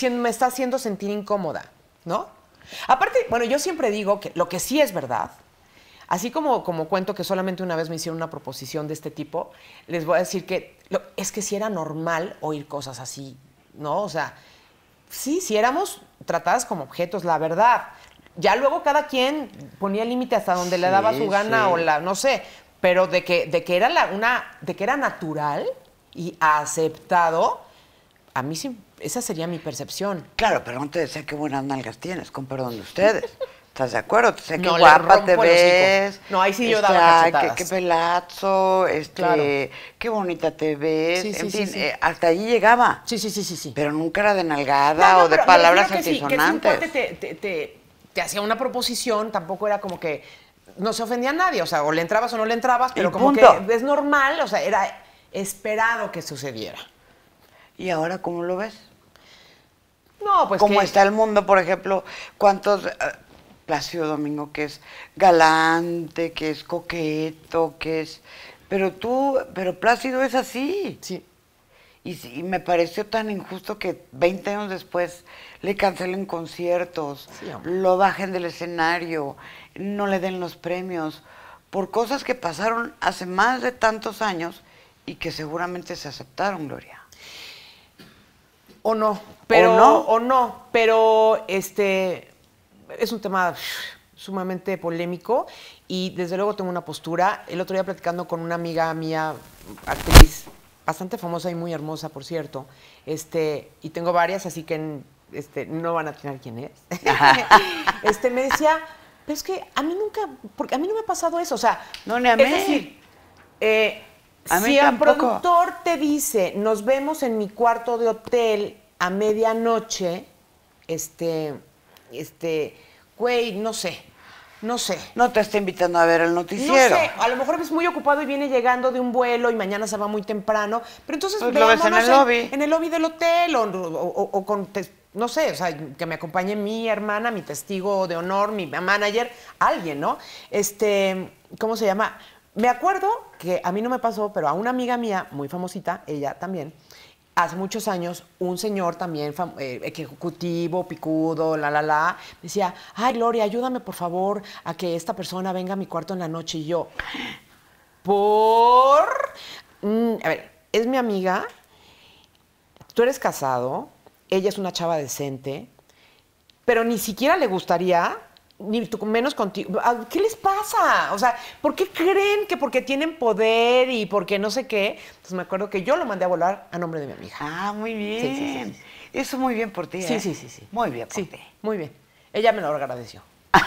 me está haciendo sentir incómoda, ¿no? Aparte, bueno, yo siempre digo que lo que sí es verdad, así como, como cuento que solamente una vez me hicieron una proposición de este tipo, les voy a decir que lo- es que si era normal oír cosas así, ¿no? O sea, sí, si éramos tratadas como objetos, la verdad. Ya luego cada quien ponía el límite hasta donde le daba Sí, su gana sí. o la, no sé, pero de que, de que era la, una, de que era natural y aceptado, a mí sí, esa sería mi percepción. Claro, pero no te decía qué buenas nalgas tienes, con perdón de ustedes. ¿Estás de acuerdo? Te qué No, le guapa te ves. No, ahí sí yo este, daba qué, qué pelazo, este, Claro. qué bonita te ves. Sí, sí, en sí, fin, sí. eh, hasta ahí llegaba. Sí, sí, sí, sí, sí. Pero nunca era de nalgada No, no, o de palabras refiero que te, te- te- te hacía una proposición, tampoco era como que no se ofendía a nadie, o sea, o le entrabas o no le entrabas, pero Y como punto. que es normal, o sea, era esperado que sucediera. ¿Y ahora cómo lo ves? No, pues ¿Cómo que- está el mundo, por ejemplo? ¿Cuántos... eh, Plácido Domingo, que es galante, que es coqueto, que es... Pero tú, pero Plácido es así. Sí. Y, me pareció tan injusto que 20 años después le cancelen conciertos, Sí, lo bajen del escenario, no le den los premios, por cosas que pasaron hace más de tantos años y que seguramente se aceptaron, Gloria. O no, pero no? o no, pero este es un tema sumamente polémico y desde luego tengo una postura. El otro día platicando con una amiga mía, actriz bastante famosa y muy hermosa, por cierto, este y tengo varias, así que este no van a tener quién es. este me decía, pero es que a mí nunca, porque a mí no me ha pasado eso, o sea, No, ni a es mí. decir, eh, A mí si el productor te dice, nos vemos en mi cuarto de hotel a medianoche, este, este, güey, no sé, no sé. No te está invitando a ver el No noticiero. sé, a lo mejor es muy ocupado y viene llegando de un vuelo y mañana se va muy temprano, pero entonces Pues lo ves en el lobby. en el lobby del hotel o, o- o con, tes- no sé, o sea, que me acompañe mi hermana, mi testigo de honor, mi manager, alguien, ¿no? Este, ¿cómo se llama? Me acuerdo que a mí no me pasó, pero a una amiga mía, muy famosita, ella también, hace muchos años, un señor también eh, ejecutivo, picudo, la, la, la, decía, ay, Gloria, ayúdame por favor a que esta persona venga a mi cuarto en la noche. Y yo, por... Mm, a ver, es mi amiga, tú eres casado, ella es una chava decente, pero ni siquiera le gustaría, ni tú- menos contigo. Ah, ¿Qué les pasa? O sea, ¿por qué creen que porque tienen poder y porque no sé qué? Entonces me acuerdo que yo lo mandé a volar a nombre de mi amiga. Ah, muy bien. Sí, sí, sí. Eso muy bien por ti. Sí, ¿eh? sí, sí, sí. Muy bien por Sí, ti. muy bien. Ella me lo agradeció.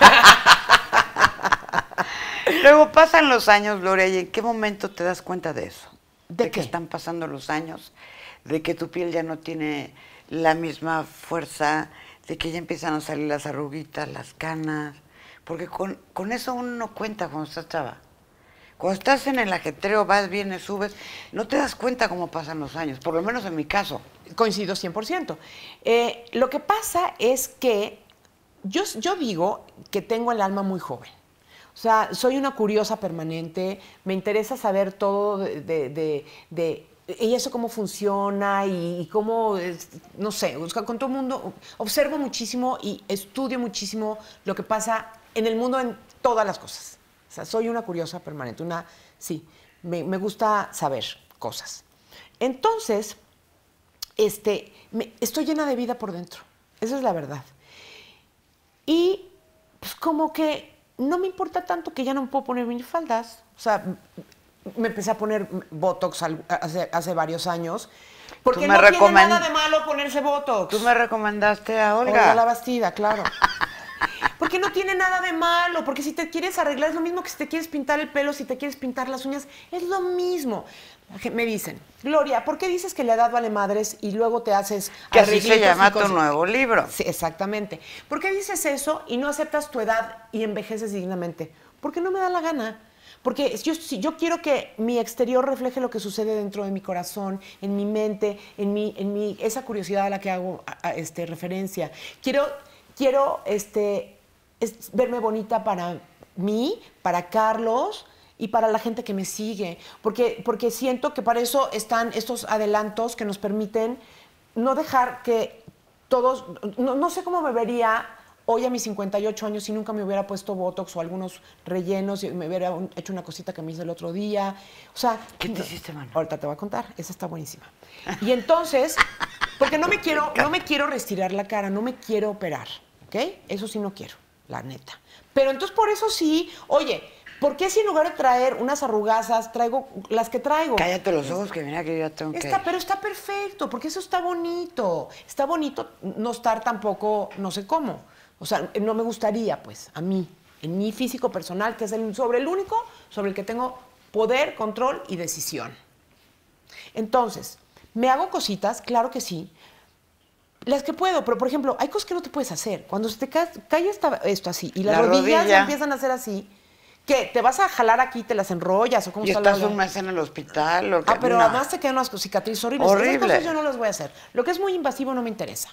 Luego pasan los años, Gloria, ¿y en qué momento te das cuenta de eso? ¿De que están pasando los años, de que tu piel ya no tiene la misma fuerza, de que ya empiezan a salir las arruguitas, las canas, porque con, con eso uno no cuenta cuando estás chava. Cuando estás en el ajetreo, vas, vienes, subes, no te das cuenta cómo pasan los años, por lo menos en mi caso. Coincido 100%. Eh, lo que pasa es que yo, yo digo que tengo el alma muy joven. O sea, soy una curiosa permanente, me interesa saber todo de, de, y eso cómo funciona y, cómo, no sé, con todo el mundo, observo muchísimo y estudio muchísimo lo que pasa en el mundo en todas las cosas. O sea, soy una curiosa permanente, una, sí, me, gusta saber cosas. Entonces, este, estoy llena de vida por dentro, esa es la verdad. Y pues como que no me importa tanto que ya no me puedo poner minifaldas. O sea, me empecé a poner Botox al- hace, hace varios años. Porque no tiene nada de malo ponerse Botox. Tú me recomendaste a Olga. Olga la Bastida, claro. Porque no tiene nada de malo, porque si te quieres arreglar es lo mismo que si te quieres pintar el pelo, si te quieres pintar las uñas, es lo mismo. Me dicen, Gloria, ¿por qué dices que la edad vale madres y luego te haces Que así se llama tu nuevo libro. Sí, exactamente. ¿Por qué dices eso y no aceptas tu edad y envejeces dignamente? Porque no me da la gana. Porque yo, si yo quiero que mi exterior refleje lo que sucede dentro de mi corazón, en mi mente, en mi, en mi, esa curiosidad a la que hago este, referencia. Quiero, quiero este, es- verme bonita para mí, para Carlos y para la gente que me sigue. Porque, porque siento que para eso están estos adelantos que nos permiten no dejar que todos, no, no sé cómo me vería hoy a mis 58 años si nunca me hubiera puesto Botox o algunos rellenos y me hubiera un- hecho una cosita que me hice el otro día. O sea... ¿Qué te hiciste, mano? Ahorita te voy a contar, esa está buenísima. Y entonces, porque no me quiero, no me quiero restirar la cara, no me quiero operar, ¿ok? Eso sí no quiero, la neta. Pero entonces por eso sí, oye, ¿por qué si en lugar de traer unas arrugazas traigo las que traigo? Cállate los ojos que mira que yo ya tengo que... Está, pero está perfecto, porque eso está bonito. Está bonito no estar tampoco, no sé cómo. O sea, no me gustaría, pues, a mí, en mi físico personal, que es el, sobre el único sobre el que tengo poder, control y decisión. Entonces, ¿me hago cositas? Claro que sí. Las que puedo, pero por ejemplo, hay cosas que no te puedes hacer. Cuando se te cae, cae esta- esto así y las La rodillas rodilla. empiezan a hacer así, ¿qué? ¿Te vas a jalar aquí te las enrollas o cómo Y está la estás onda? un mes en el hospital. o que- Ah, pero no. además te quedan unas cicatrices horribles. Horrible. Esas cosas yo no las voy a hacer. Lo que es muy invasivo no me interesa.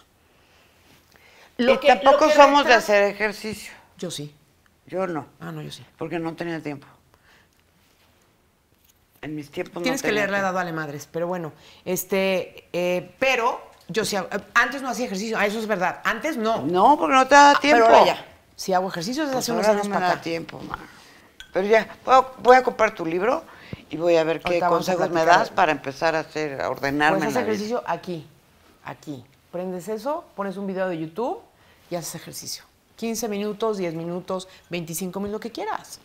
Y tampoco que somos de hacer ejercicio. Yo sí. Yo no, Ah, no, yo sí. porque no tenía tiempo. En mis tiempos Tienes no que tenía leer la edad tiempo. vale madres, pero bueno, este, eh, pero yo sí, hago- antes no hacía ejercicio, ah, eso es verdad, antes no, No, porque no te da tiempo. pero ahora ya, sí hago ejercicio desde Pues hace unos años no me para da acá. tiempo, mano. Pero ya, voy a, a comprar tu libro y voy a ver qué Ahorita a consejos me das para empezar a hacer, a ordenarme hacer ejercicio aquí, aquí. Prendes eso, pones un video de YouTube y haces ejercicio. 15 minutos, 10 minutos, 25 minutos, lo que quieras.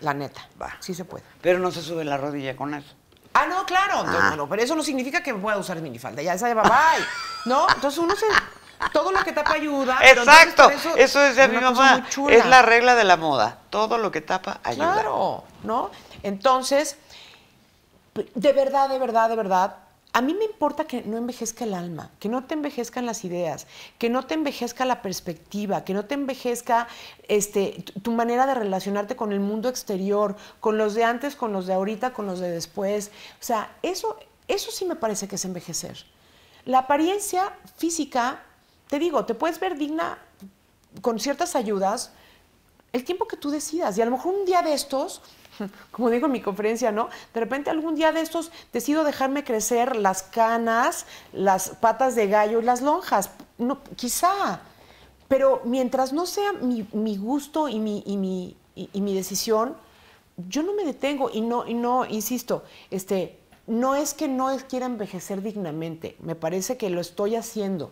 La neta, Va. sí se puede. Pero no se sube la rodilla con eso. Ah, no, claro. Ah. no, no, pero eso no significa que pueda usar minifalda. Ya esa ya va bye. ¿No? Entonces uno se. Todo lo que tapa ayuda. Exacto, por eso, decía mi mamá. Es la regla de la moda. Todo lo que tapa ayuda. Claro, ¿no? Entonces, de verdad, de verdad, de verdad, a mí me importa que no envejezca el alma, que no te envejezcan las ideas, que no te envejezca la perspectiva, que no te envejezca este, tu- manera de relacionarte con el mundo exterior, con los de antes, con los de ahorita, con los de después. O sea, eso, eso sí me parece que es envejecer. La apariencia física, te digo, te puedes ver digna con ciertas ayudas, el tiempo que tú decidas. Y a lo mejor un día de estos, como digo en mi conferencia, ¿no? De repente algún día de estos decido dejarme crecer las canas, las patas de gallo y las lonjas. No, quizá. Pero mientras no sea mi, mi gusto y mi, y, mi, y- mi decisión, yo no me detengo y no, y no, insisto, este, no es que no quiera envejecer dignamente, me parece que lo estoy haciendo.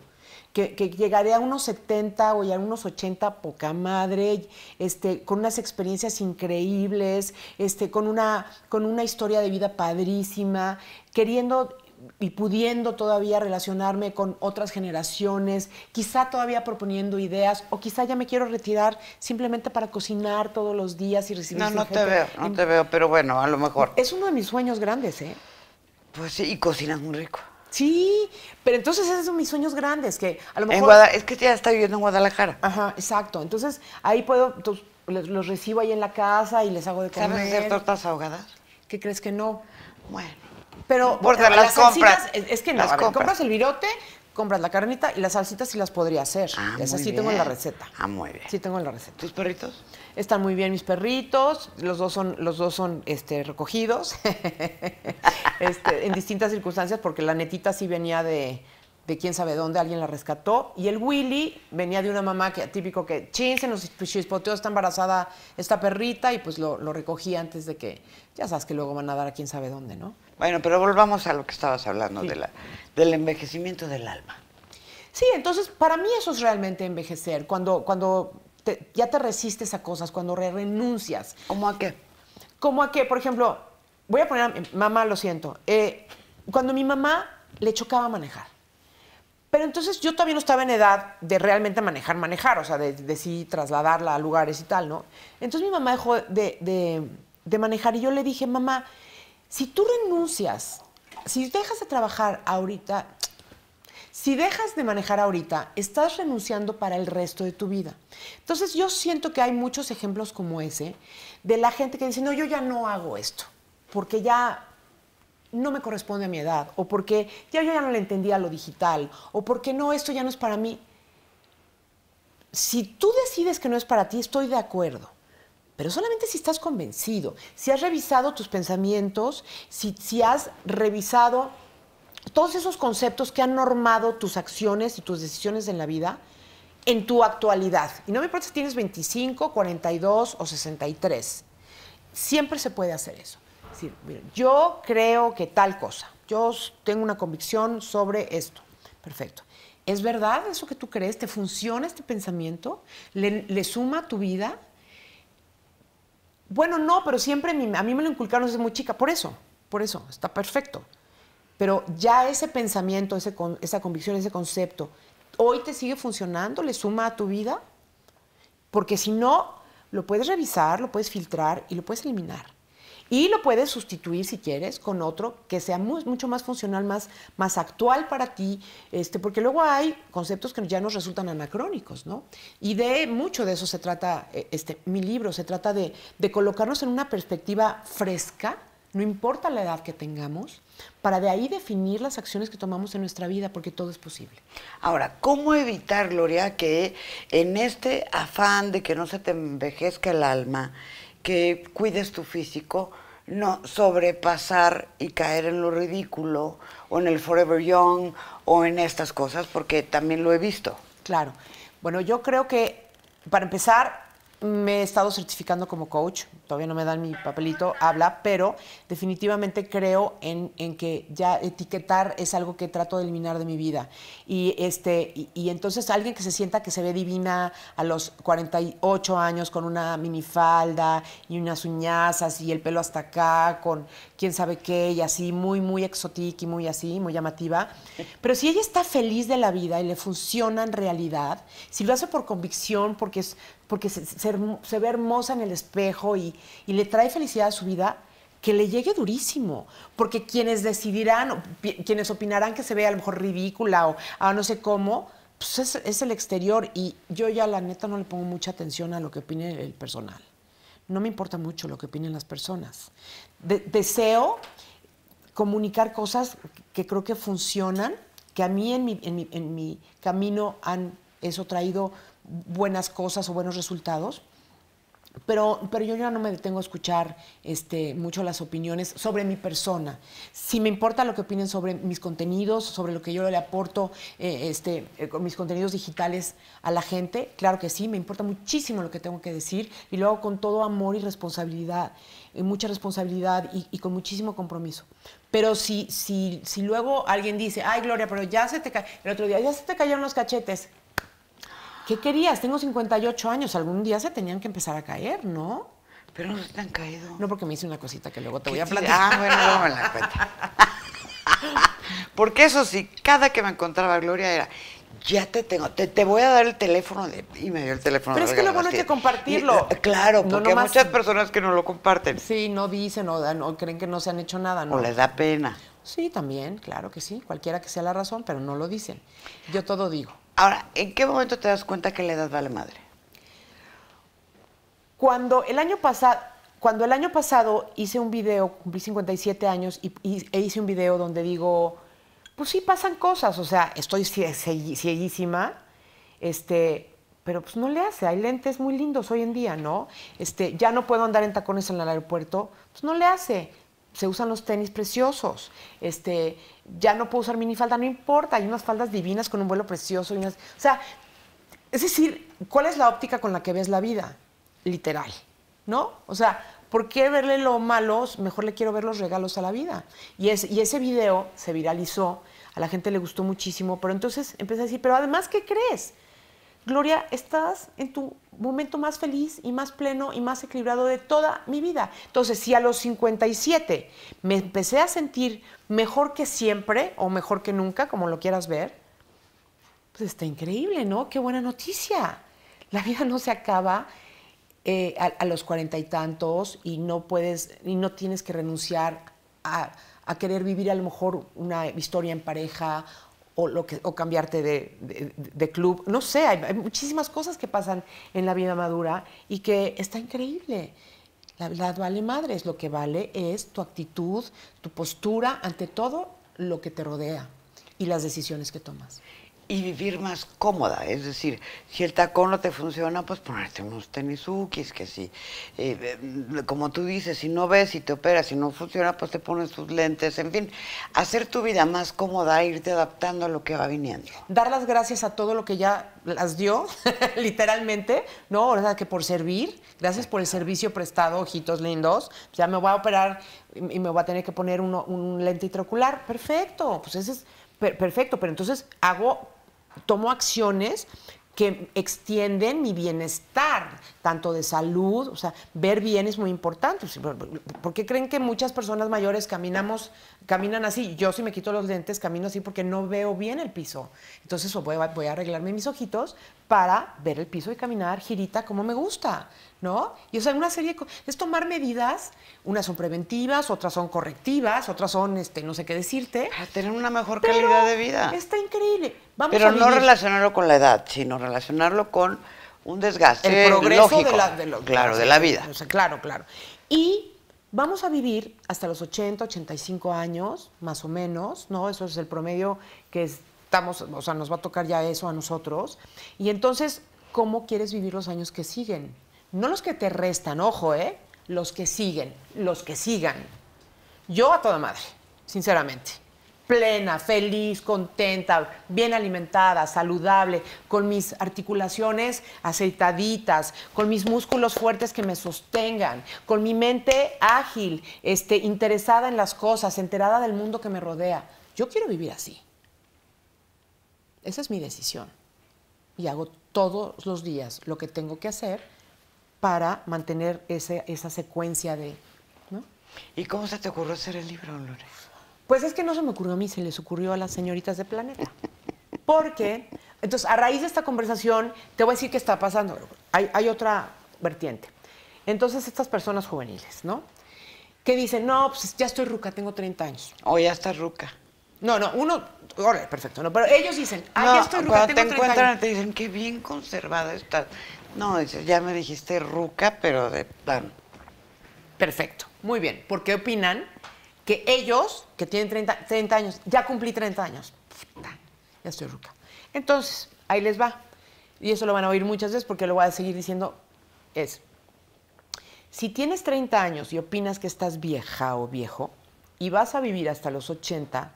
Que, que llegaré a unos 70 o ya a unos 80 poca madre, este, con unas experiencias increíbles, este, con, una, con una historia de vida padrísima, queriendo y pudiendo todavía relacionarme con otras generaciones, quizá todavía proponiendo ideas, o quizá ya me quiero retirar simplemente para cocinar todos los días y recibir No, no te veo, no te veo, pero bueno, a lo mejor. Es uno de mis sueños grandes, ¿eh? Pues sí, y cocinas muy rico. Sí, pero entonces esos son mis sueños grandes, que a lo En mejor... Guada- es que ya está viviendo en Guadalajara. Ajá, exacto. Entonces ahí puedo, entonces, los recibo ahí en la casa y les hago de comer. ¿Sabes hacer tortas ahogadas? ¿Qué crees que no? Bueno. Pero bueno, las compras. salsitas, es, es que no, Las ver, compras. compras el virote, compras la carnita y las salsitas sí las podría hacer. Ah, Esas sí tengo en la bien. receta. Ah, muy bien. Sí tengo en la receta. ¿Tus perritos? Están muy bien mis perritos, los dos son, los dos son este, recogidos este, en distintas circunstancias, porque la netita sí venía de, de quién sabe dónde, alguien la rescató. Y el Willy venía de una mamá que típico que, chin, se nos chispoteó, está embarazada esta perrita, y pues lo, lo recogí antes de que, ya sabes que luego van a dar a quién sabe dónde, ¿no? Bueno, pero volvamos a lo que estabas hablando, de la, del envejecimiento del alma. Sí, entonces para mí eso es realmente envejecer, cuando, cuando te- ya te resistes a cosas, cuando re- renuncias. ¿Cómo a qué? Como a que, por ejemplo, voy a poner a mi mamá, lo siento, eh, cuando mi mamá le chocaba manejar. Pero entonces yo todavía no estaba en edad de realmente manejar, manejar, o sea, de, de sí trasladarla a lugares y tal, ¿no? Entonces mi mamá dejó de, de- de manejar y yo le dije, mamá, si tú renuncias, si dejas de trabajar ahorita, si dejas de manejar ahorita, estás renunciando para el resto de tu vida. Entonces yo siento que hay muchos ejemplos como ese de la gente que dice, no, yo ya no hago esto, porque ya no me corresponde a mi edad, o porque ya yo ya no le entendía lo digital, o porque no, esto ya no es para mí. Si tú decides que no es para ti, estoy de acuerdo. Pero solamente si estás convencido, si has revisado tus pensamientos, si, si has revisado todos esos conceptos que han normado tus acciones y tus decisiones en la vida en tu actualidad. Y no me importa si tienes 25, 42 o 63. Siempre se puede hacer eso. Yo creo que tal cosa. Yo tengo una convicción sobre esto. Perfecto. ¿Es verdad eso que tú crees? ¿Te funciona este pensamiento? ¿Le, le suma a tu vida? Bueno, no, pero siempre a mí me lo inculcaron desde muy chica. Por eso, por eso, está perfecto. Pero ya ese pensamiento, ese esa convicción, ese concepto, ¿hoy te sigue funcionando? ¿Le suma a tu vida? Porque si no, lo puedes revisar, lo puedes filtrar y lo puedes eliminar. Y lo puedes sustituir, si quieres, con otro que sea mu- mucho más funcional, más, más actual para ti, este, porque luego hay conceptos que ya nos resultan anacrónicos, ¿no? Y de mucho de eso se trata eh, este, mi libro, se trata de, de colocarnos en una perspectiva fresca, no importa la edad que tengamos, para de ahí definir las acciones que tomamos en nuestra vida, porque todo es posible. Ahora, ¿cómo evitar, Gloria, que en este afán de que no se te envejezca el alma, que cuides tu físico, no sobrepasar y caer en lo ridículo o en el Forever Young o en estas cosas? Porque también lo he visto. Claro. Bueno, yo creo que, para empezar, me he estado certificando como coach. Todavía no me dan mi papelito, habla, pero definitivamente creo en, en que ya etiquetar es algo que trato de eliminar de mi vida. Y, este, y, entonces alguien que se sienta que se ve divina a los 48 años con una minifalda y unas uñazas y el pelo hasta acá, con quién sabe qué, y así, muy, muy exótica y muy así, muy llamativa. Pero si ella está feliz de la vida y le funciona en realidad, si lo hace por convicción, porque, es, porque se ve hermosa en el espejo y, y le trae felicidad a su vida, que le llegue durísimo, porque quienes decidirán, quienes opinarán que se ve a lo mejor ridícula o a no sé cómo, pues es, el exterior y yo ya la neta no le pongo mucha atención a lo que opine el personal. No me importa mucho lo que opinen las personas. De- deseo comunicar cosas que creo que funcionan, que a mí en mi, en mi- en mi camino han eso traído buenas cosas o buenos resultados. Pero, pero yo ya no me detengo a escuchar este, mucho las opiniones sobre mi persona. Si me importa lo que opinen sobre mis contenidos, sobre lo que yo le aporto eh, este, eh, con mis contenidos digitales a la gente, claro que sí, me importa muchísimo lo que tengo que decir y lo hago con todo amor y responsabilidad, y mucha responsabilidad y, con muchísimo compromiso. Pero si, si, si luego alguien dice, ay Gloria, pero ya se te ca-", el otro día ya se te cayeron los cachetes, ¿Qué querías? Tengo 58 años, algún día se tenían que empezar a caer, ¿no? Pero no se te han caído. No porque me hice una cosita que luego te voy a platicar. Ah, bueno, luego me la cuenta. Porque eso sí, cada que me encontraba Gloria era, ya te tengo, te, te voy a dar el teléfono de... Y me dio el teléfono Pero de es que lo bueno es que compartirlo. Y, eh, claro, No porque hay nomás- muchas personas que no lo comparten. Sí, no dicen o, dan- o creen que no se han hecho nada, ¿no? O les da pena. Sí, también, claro que sí, cualquiera que sea la razón, pero no lo dicen. Yo todo digo. Ahora, ¿en qué momento te das cuenta que la edad vale madre? Cuando el año pasado, cuando el año pasado hice un video, cumplí 57 años y, e hice un video donde digo, pues sí pasan cosas, o sea, estoy cieguísima, este, pero pues no le hace, hay lentes muy lindos hoy en día, ¿no? Este, ya no puedo andar en tacones en el aeropuerto, pues no le hace. Se usan los tenis preciosos. Este, ya no puedo usar minifalda, no importa, hay unas faldas divinas con un vuelo precioso. Y unas, o sea, es decir, ¿cuál es la óptica con la que ves la vida? Literal, ¿no? O sea, ¿por qué verle lo malo? Mejor le quiero ver los regalos a la vida. Y, es, y ese video se viralizó, a la gente le gustó muchísimo, pero entonces empecé a decir, pero además, ¿qué crees? Gloria, estás en tu momento más feliz y más pleno y más equilibrado de toda mi vida. Entonces, si a los 57 me empecé a sentir mejor que siempre o mejor que nunca, como lo quieras ver, pues está increíble, ¿no? Qué buena noticia. La vida no se acaba eh, a, los cuarenta y tantos y no puedes y no tienes que renunciar a, a querer vivir a lo mejor una historia en pareja o, lo que, o cambiarte de, club. No sé, hay, muchísimas cosas que pasan en la vida madura y que está increíble. La verdad vale madres, lo que vale es tu actitud, tu postura ante todo lo que te rodea y las decisiones que tomas y vivir más cómoda. Es decir, si el tacón no te funciona, pues ponerte unos tenisukis, que sí. Eh, eh, como tú dices, si no ves, si te operas, si no funciona, pues te pones tus lentes. En fin, hacer tu vida más cómoda, irte adaptando a lo que va viniendo. Dar las gracias a todo lo que ya las dio, literalmente, ¿no? O sea, que por servir, gracias por el servicio prestado, ojitos lindos. Ya me voy a operar y me voy a tener que poner un lente intraocular. Perfecto, pues ese es perfecto, pero entonces hago tomo acciones que extienden mi bienestar, tanto de salud, o sea, ver bien es muy importante. ¿Por qué creen que muchas personas mayores caminamos, caminan así? Yo si me quito los lentes camino así porque no veo bien el piso. Entonces voy a, voy a arreglarme mis ojitos para ver el piso y caminar girita como me gusta. ¿no? Y o sea, una serie de es tomar medidas, unas son preventivas, otras son correctivas, otras son, este, no sé qué decirte. Para tener una mejor calidad de vida. Está increíble. Vamos pero no relacionarlo con la edad, sino relacionarlo con un desgaste El progreso de la, de claro, de la vida. claro, claro. Y vamos a vivir hasta los 80, 85 años, más o menos, ¿no? Eso es el promedio que estamos, o sea, nos va a tocar ya eso a nosotros. Y entonces, ¿cómo quieres vivir los años que siguen? No los que te restan, ojo, ¿eh? Los que siguen, los que sigan. Yo a toda madre, sinceramente. Plena, feliz, contenta, bien alimentada, saludable, con mis articulaciones aceitaditas, con mis músculos fuertes que me sostengan, con mi mente ágil, este, interesada en las cosas, enterada del mundo que me rodea. Yo quiero vivir así. Esa es mi decisión. Y hago todos los días lo que tengo que hacer para mantener ese, esa secuencia de... ¿no? ¿Y cómo se te ocurrió hacer el libro, Lore? Pues es que no se me ocurrió a mí, se les ocurrió a las señoritas de Planeta. Porque, entonces, a raíz de esta conversación, te voy a decir qué está pasando. Hay, hay otra vertiente. Entonces, estas personas juveniles, ¿no? Que dicen, no, pues ya estoy ruca, tengo 30 años. O ya estás ruca. No, no, uno, órale, perfecto, no, pero ellos dicen, ah, ya estoy ruca, tengo te 30 encuentran, años. te dicen, qué bien conservada estás. No, ya me dijiste ruca, pero de plan. Perfecto, muy bien. ¿Por qué opinan que ellos, que tienen 30, 30 años, ya cumplí 30 años? ya estoy ruca. Entonces, ahí les va. Y eso lo van a oír muchas veces porque lo voy a seguir diciendo. Es, si tienes 30 años y opinas que estás vieja o viejo y vas a vivir hasta los 80,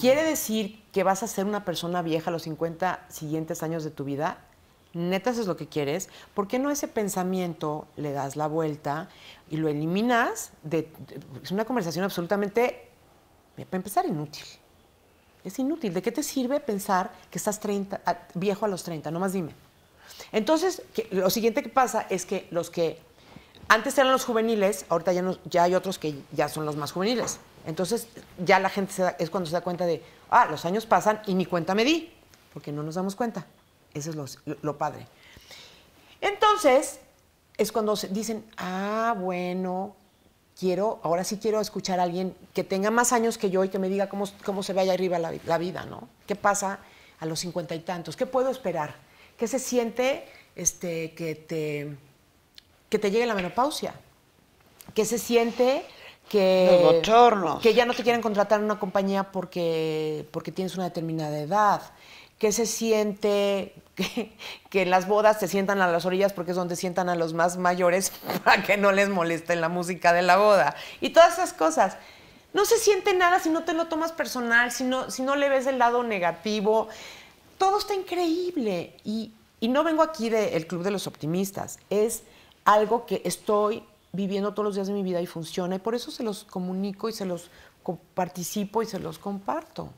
¿quiere decir que vas a ser una persona vieja los 50 siguientes años de tu vida? Neta eso es lo que quieres, ¿por qué no ese pensamiento le das la vuelta y lo eliminas? Es una conversación absolutamente, para empezar, inútil. Es inútil. ¿De qué te sirve pensar que estás 30, viejo a los 30? Nomás dime. Entonces, lo siguiente que pasa es que los que antes eran los juveniles, ahorita ya, no, ya hay otros que ya son los más juveniles. Entonces, ya la gente es cuando se da cuenta de, ah, los años pasan y ni cuenta me di, porque no nos damos cuenta. Eso es lo, padre. Entonces, es cuando dicen, ah, bueno, quiero, ahora sí quiero escuchar a alguien que tenga más años que yo y que me diga cómo, cómo se ve allá arriba la, la, vida, ¿no? ¿Qué pasa a los cincuenta y tantos? ¿Qué puedo esperar? ¿Qué se siente este, que, te, que te llegue la menopausia? ¿Qué se siente que, que ya no te quieren contratar en una compañía porque, porque tienes una determinada edad, que se siente que, en las bodas te sientan a las orillas porque es donde sientan a los más mayores para que no les moleste la música de la boda. Y todas esas cosas. No se siente nada si no te lo tomas personal, si no, si no le ves el lado negativo. Todo está increíble. Y, y no vengo aquí del Club de los Optimistas. Es algo que estoy viviendo todos los días de mi vida y funciona. Y por eso se los comunico y se los participo y se los comparto.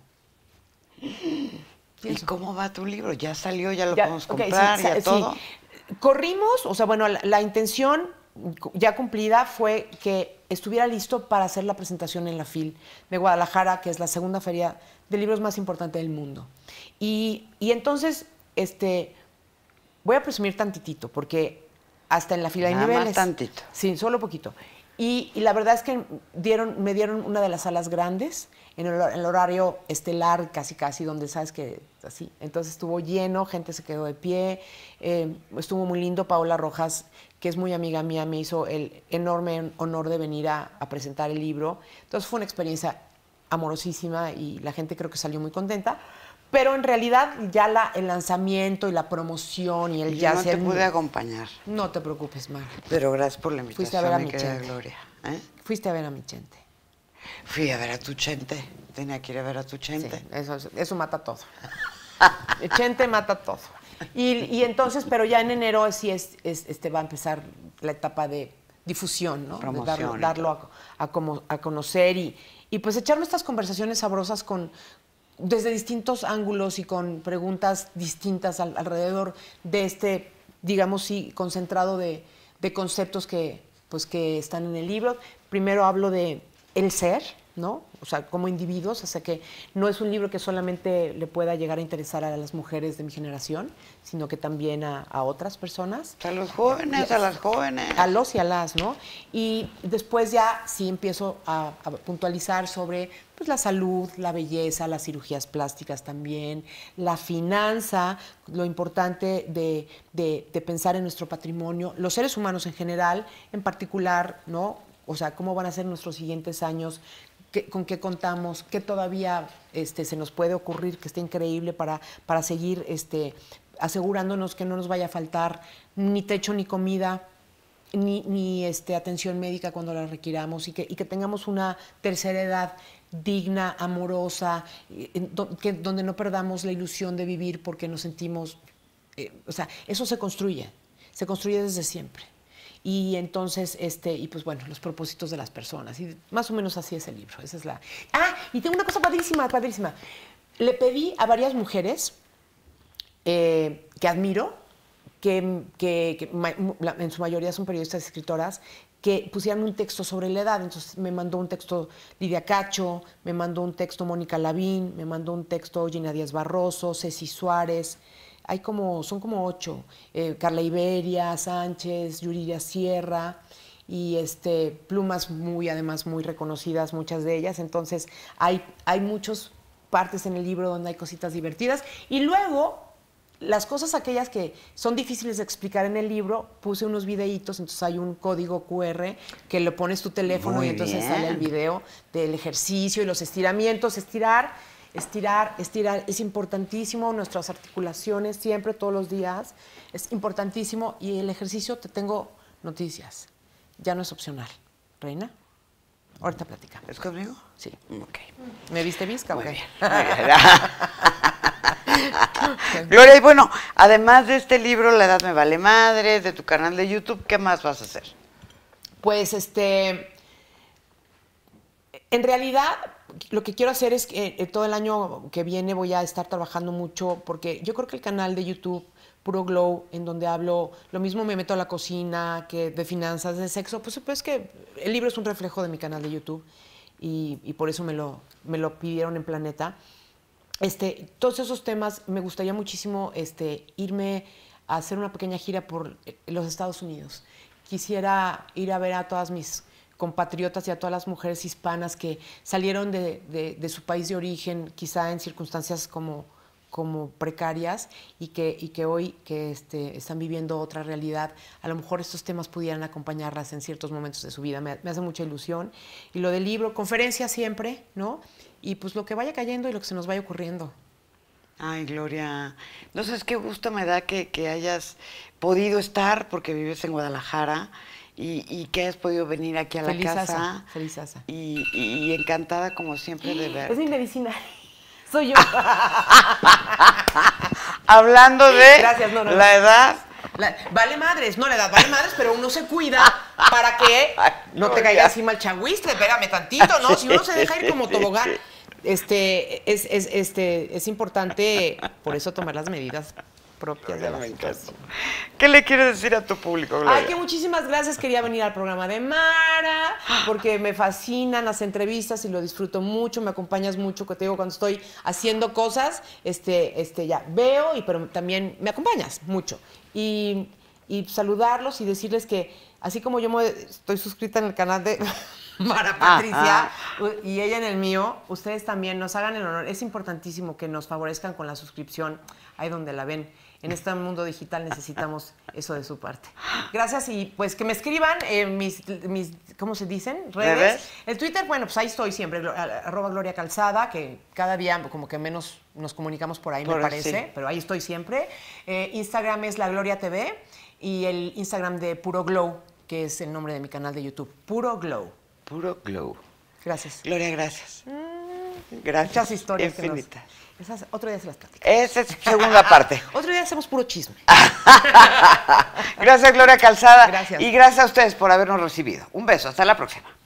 ¿Y cómo va tu libro? ¿Ya salió? ¿Ya lo Ya, podemos sí, comprar? ¿Ya sí. todo? Corrimos, o sea, bueno, la, la intención ya cumplida fue que estuviera listo para hacer la presentación en la FIL de Guadalajara, que es la segunda feria de libros más importante del mundo. Y, y entonces, este, voy a presumir tantitito, porque hasta en la fila hay Nada más niveles. tantito. Sí, solo poquito. Y, y la verdad es que dieron, me dieron una de las salas grandes, en el, hor- el horario estelar, casi casi, donde sabes que así. Entonces estuvo lleno, gente se quedó de pie, eh, estuvo muy lindo. Paola Rojas, que es muy amiga mía, me hizo el enorme honor de venir a, a presentar el libro. Entonces fue una experiencia amorosísima y la gente creo que salió muy contenta. Pero en realidad ya la, el lanzamiento y la promoción y el Yo ya no te pude acompañar, No te preocupes, Mar. pero gracias por la invitación, Fuiste a ver a mi. Gloria. ¿eh? Fuiste a ver a mi gente. Fui a ver a tu Chente. Tenía que ir a ver a tu Chente. Sí, eso, es- eso mata todo. Chente mata todo. Y, y entonces, pero ya en enero sí es, es- este, va a empezar la etapa de difusión, ¿no? De Promoción darlo, a, a como- a conocer y, y pues echarme estas conversaciones sabrosas con desde distintos ángulos y con preguntas distintas al- alrededor de este, digamos, sí, concentrado de, de conceptos que, pues, que están en el libro. Primero hablo de el ser, ¿no? O sea, como individuos, o sea que no es un libro que solamente le pueda llegar a interesar a las mujeres de mi generación, sino que también a, a otras personas. A los jóvenes, a las jóvenes. A los y a las, ¿no? Y después ya sí empiezo a, a puntualizar sobre pues, la salud, la belleza, las cirugías plásticas también, la finanza, lo importante de, de- de pensar en nuestro patrimonio, los seres humanos en general, en particular, ¿no? O sea, cómo van a ser nuestros siguientes años, con qué contamos, qué todavía este, se nos puede ocurrir que esté increíble para, para seguir este, asegurándonos que no nos vaya a faltar ni techo ni comida, ni, ni, este, atención médica cuando la requiramos y que, y que tengamos una tercera edad digna, amorosa, que, donde no perdamos la ilusión de vivir porque nos sentimos, eh, o sea, eso se construye, se construye desde siempre. Y entonces, este, y pues bueno, los propósitos de las personas. Y más o menos así es el libro. Esa es la. Ah, y tengo una cosa padrísima, padrísima. Le pedí a varias mujeres eh, que admiro, que, que- en su mayoría son periodistas y escritoras, que pusieran un texto sobre la edad. Entonces me mandó un texto Lidia Cacho, me mandó un texto Mónica Lavín, me mandó un texto Gina Díaz Barroso, Ceci Suárez. Hay como, son como ocho. Eh, Carla Iberia, Sánchez, Yuridia Sierra y este, plumas muy, además, muy reconocidas, muchas de ellas. Entonces, hay, hay muchas partes en el libro donde hay cositas divertidas. Y luego, las cosas aquellas que son difíciles de explicar en el libro, puse unos videitos, entonces hay un código QR que le pones tu teléfono Muy y entonces bien. sale el video del ejercicio y los estiramientos, estirar, estirar, estirar, es importantísimo, nuestras articulaciones siempre, todos los días, es importantísimo y el ejercicio, te tengo noticias, ya no es opcional, Reina, ahorita platicamos. ¿Es conmigo? Sí. Ok. ¿Me viste visca Muy bien. Gloria, y bueno, además de este libro, La Edad Me Vale Madre, de tu canal de YouTube, ¿qué más vas a hacer? Pues este, en realidad lo que quiero hacer es que eh, todo el año que viene voy a estar trabajando mucho porque yo creo que el canal de YouTube Puro Glow, en donde hablo, lo mismo me meto a la cocina, que de finanzas, de sexo, pues, pues que el libro es un reflejo de mi canal de YouTube y, y por eso me lo, me lo pidieron en Planeta. Este, todos esos temas me gustaría muchísimo este, irme a hacer una pequeña gira por eh, los Estados Unidos. Quisiera ir a ver a todas mis compatriotas y a todas las mujeres hispanas que salieron de, su país de origen, quizá en circunstancias como, como precarias y que, y que hoy que este, están viviendo otra realidad, a lo mejor estos temas pudieran acompañarlas en ciertos momentos de su vida. Me, me hace mucha ilusión. Y lo del libro, conferencia siempre, ¿no? Y pues lo que vaya cayendo y lo que se nos vaya ocurriendo. Ay, Gloria. No sabes qué gusto me da que, que hayas podido estar, porque vives en Guadalajara, y, y que hayas podido venir aquí a la casa. felizaza. Y, y- y encantada, como siempre, de ver. Es mi medicina. Soy yo. Hablando de Gracias, no, no, no. la edad. La- vale madres, no le das vale madres, pero uno se cuida para que no te caiga encima el changuistle, espérame tantito, ¿no? Si uno se deja ir como tobogán, este, es, es, este, es importante por eso tomar las medidas propias de la Me encanta. situación. ¿Qué le quieres decir a tu público, Gloria? Ay, que muchísimas gracias. Quería venir al programa de Mara, porque me fascinan las entrevistas y lo disfruto mucho. Me acompañas mucho, que te digo, cuando estoy haciendo cosas, este, este, ya veo, y pero también me acompañas mucho. Y, y saludarlos y decirles que, así como yo me- estoy suscrita en el canal de Mara Patricia Ah, y ella en el mío, ustedes también nos hagan el honor. Es importantísimo que nos favorezcan con la suscripción ahí donde la ven. En este mundo digital necesitamos eso de su parte. Gracias y pues que me escriban en mis, mis ¿cómo se dicen? Redes. ¿Redes? El Twitter, bueno, pues ahí estoy siempre, arroba Gloria Calzada, que cada día como que menos nos comunicamos por ahí, Por- me parece, sí. pero ahí estoy siempre. Eh, Instagram es La Gloria TV y el Instagram de Puro Glow, que es el nombre de mi canal de YouTube. Puro Glow. Puro glow. Gracias. Gloria, gracias. Gracias. Muchas historias. que nos- Infinitas. Esas otro día se las platico. Esa es segunda parte. Otro día hacemos puro chisme. Gracias, Gloria Calzada. Gracias. Y gracias a ustedes por habernos recibido. Un beso. Hasta la próxima.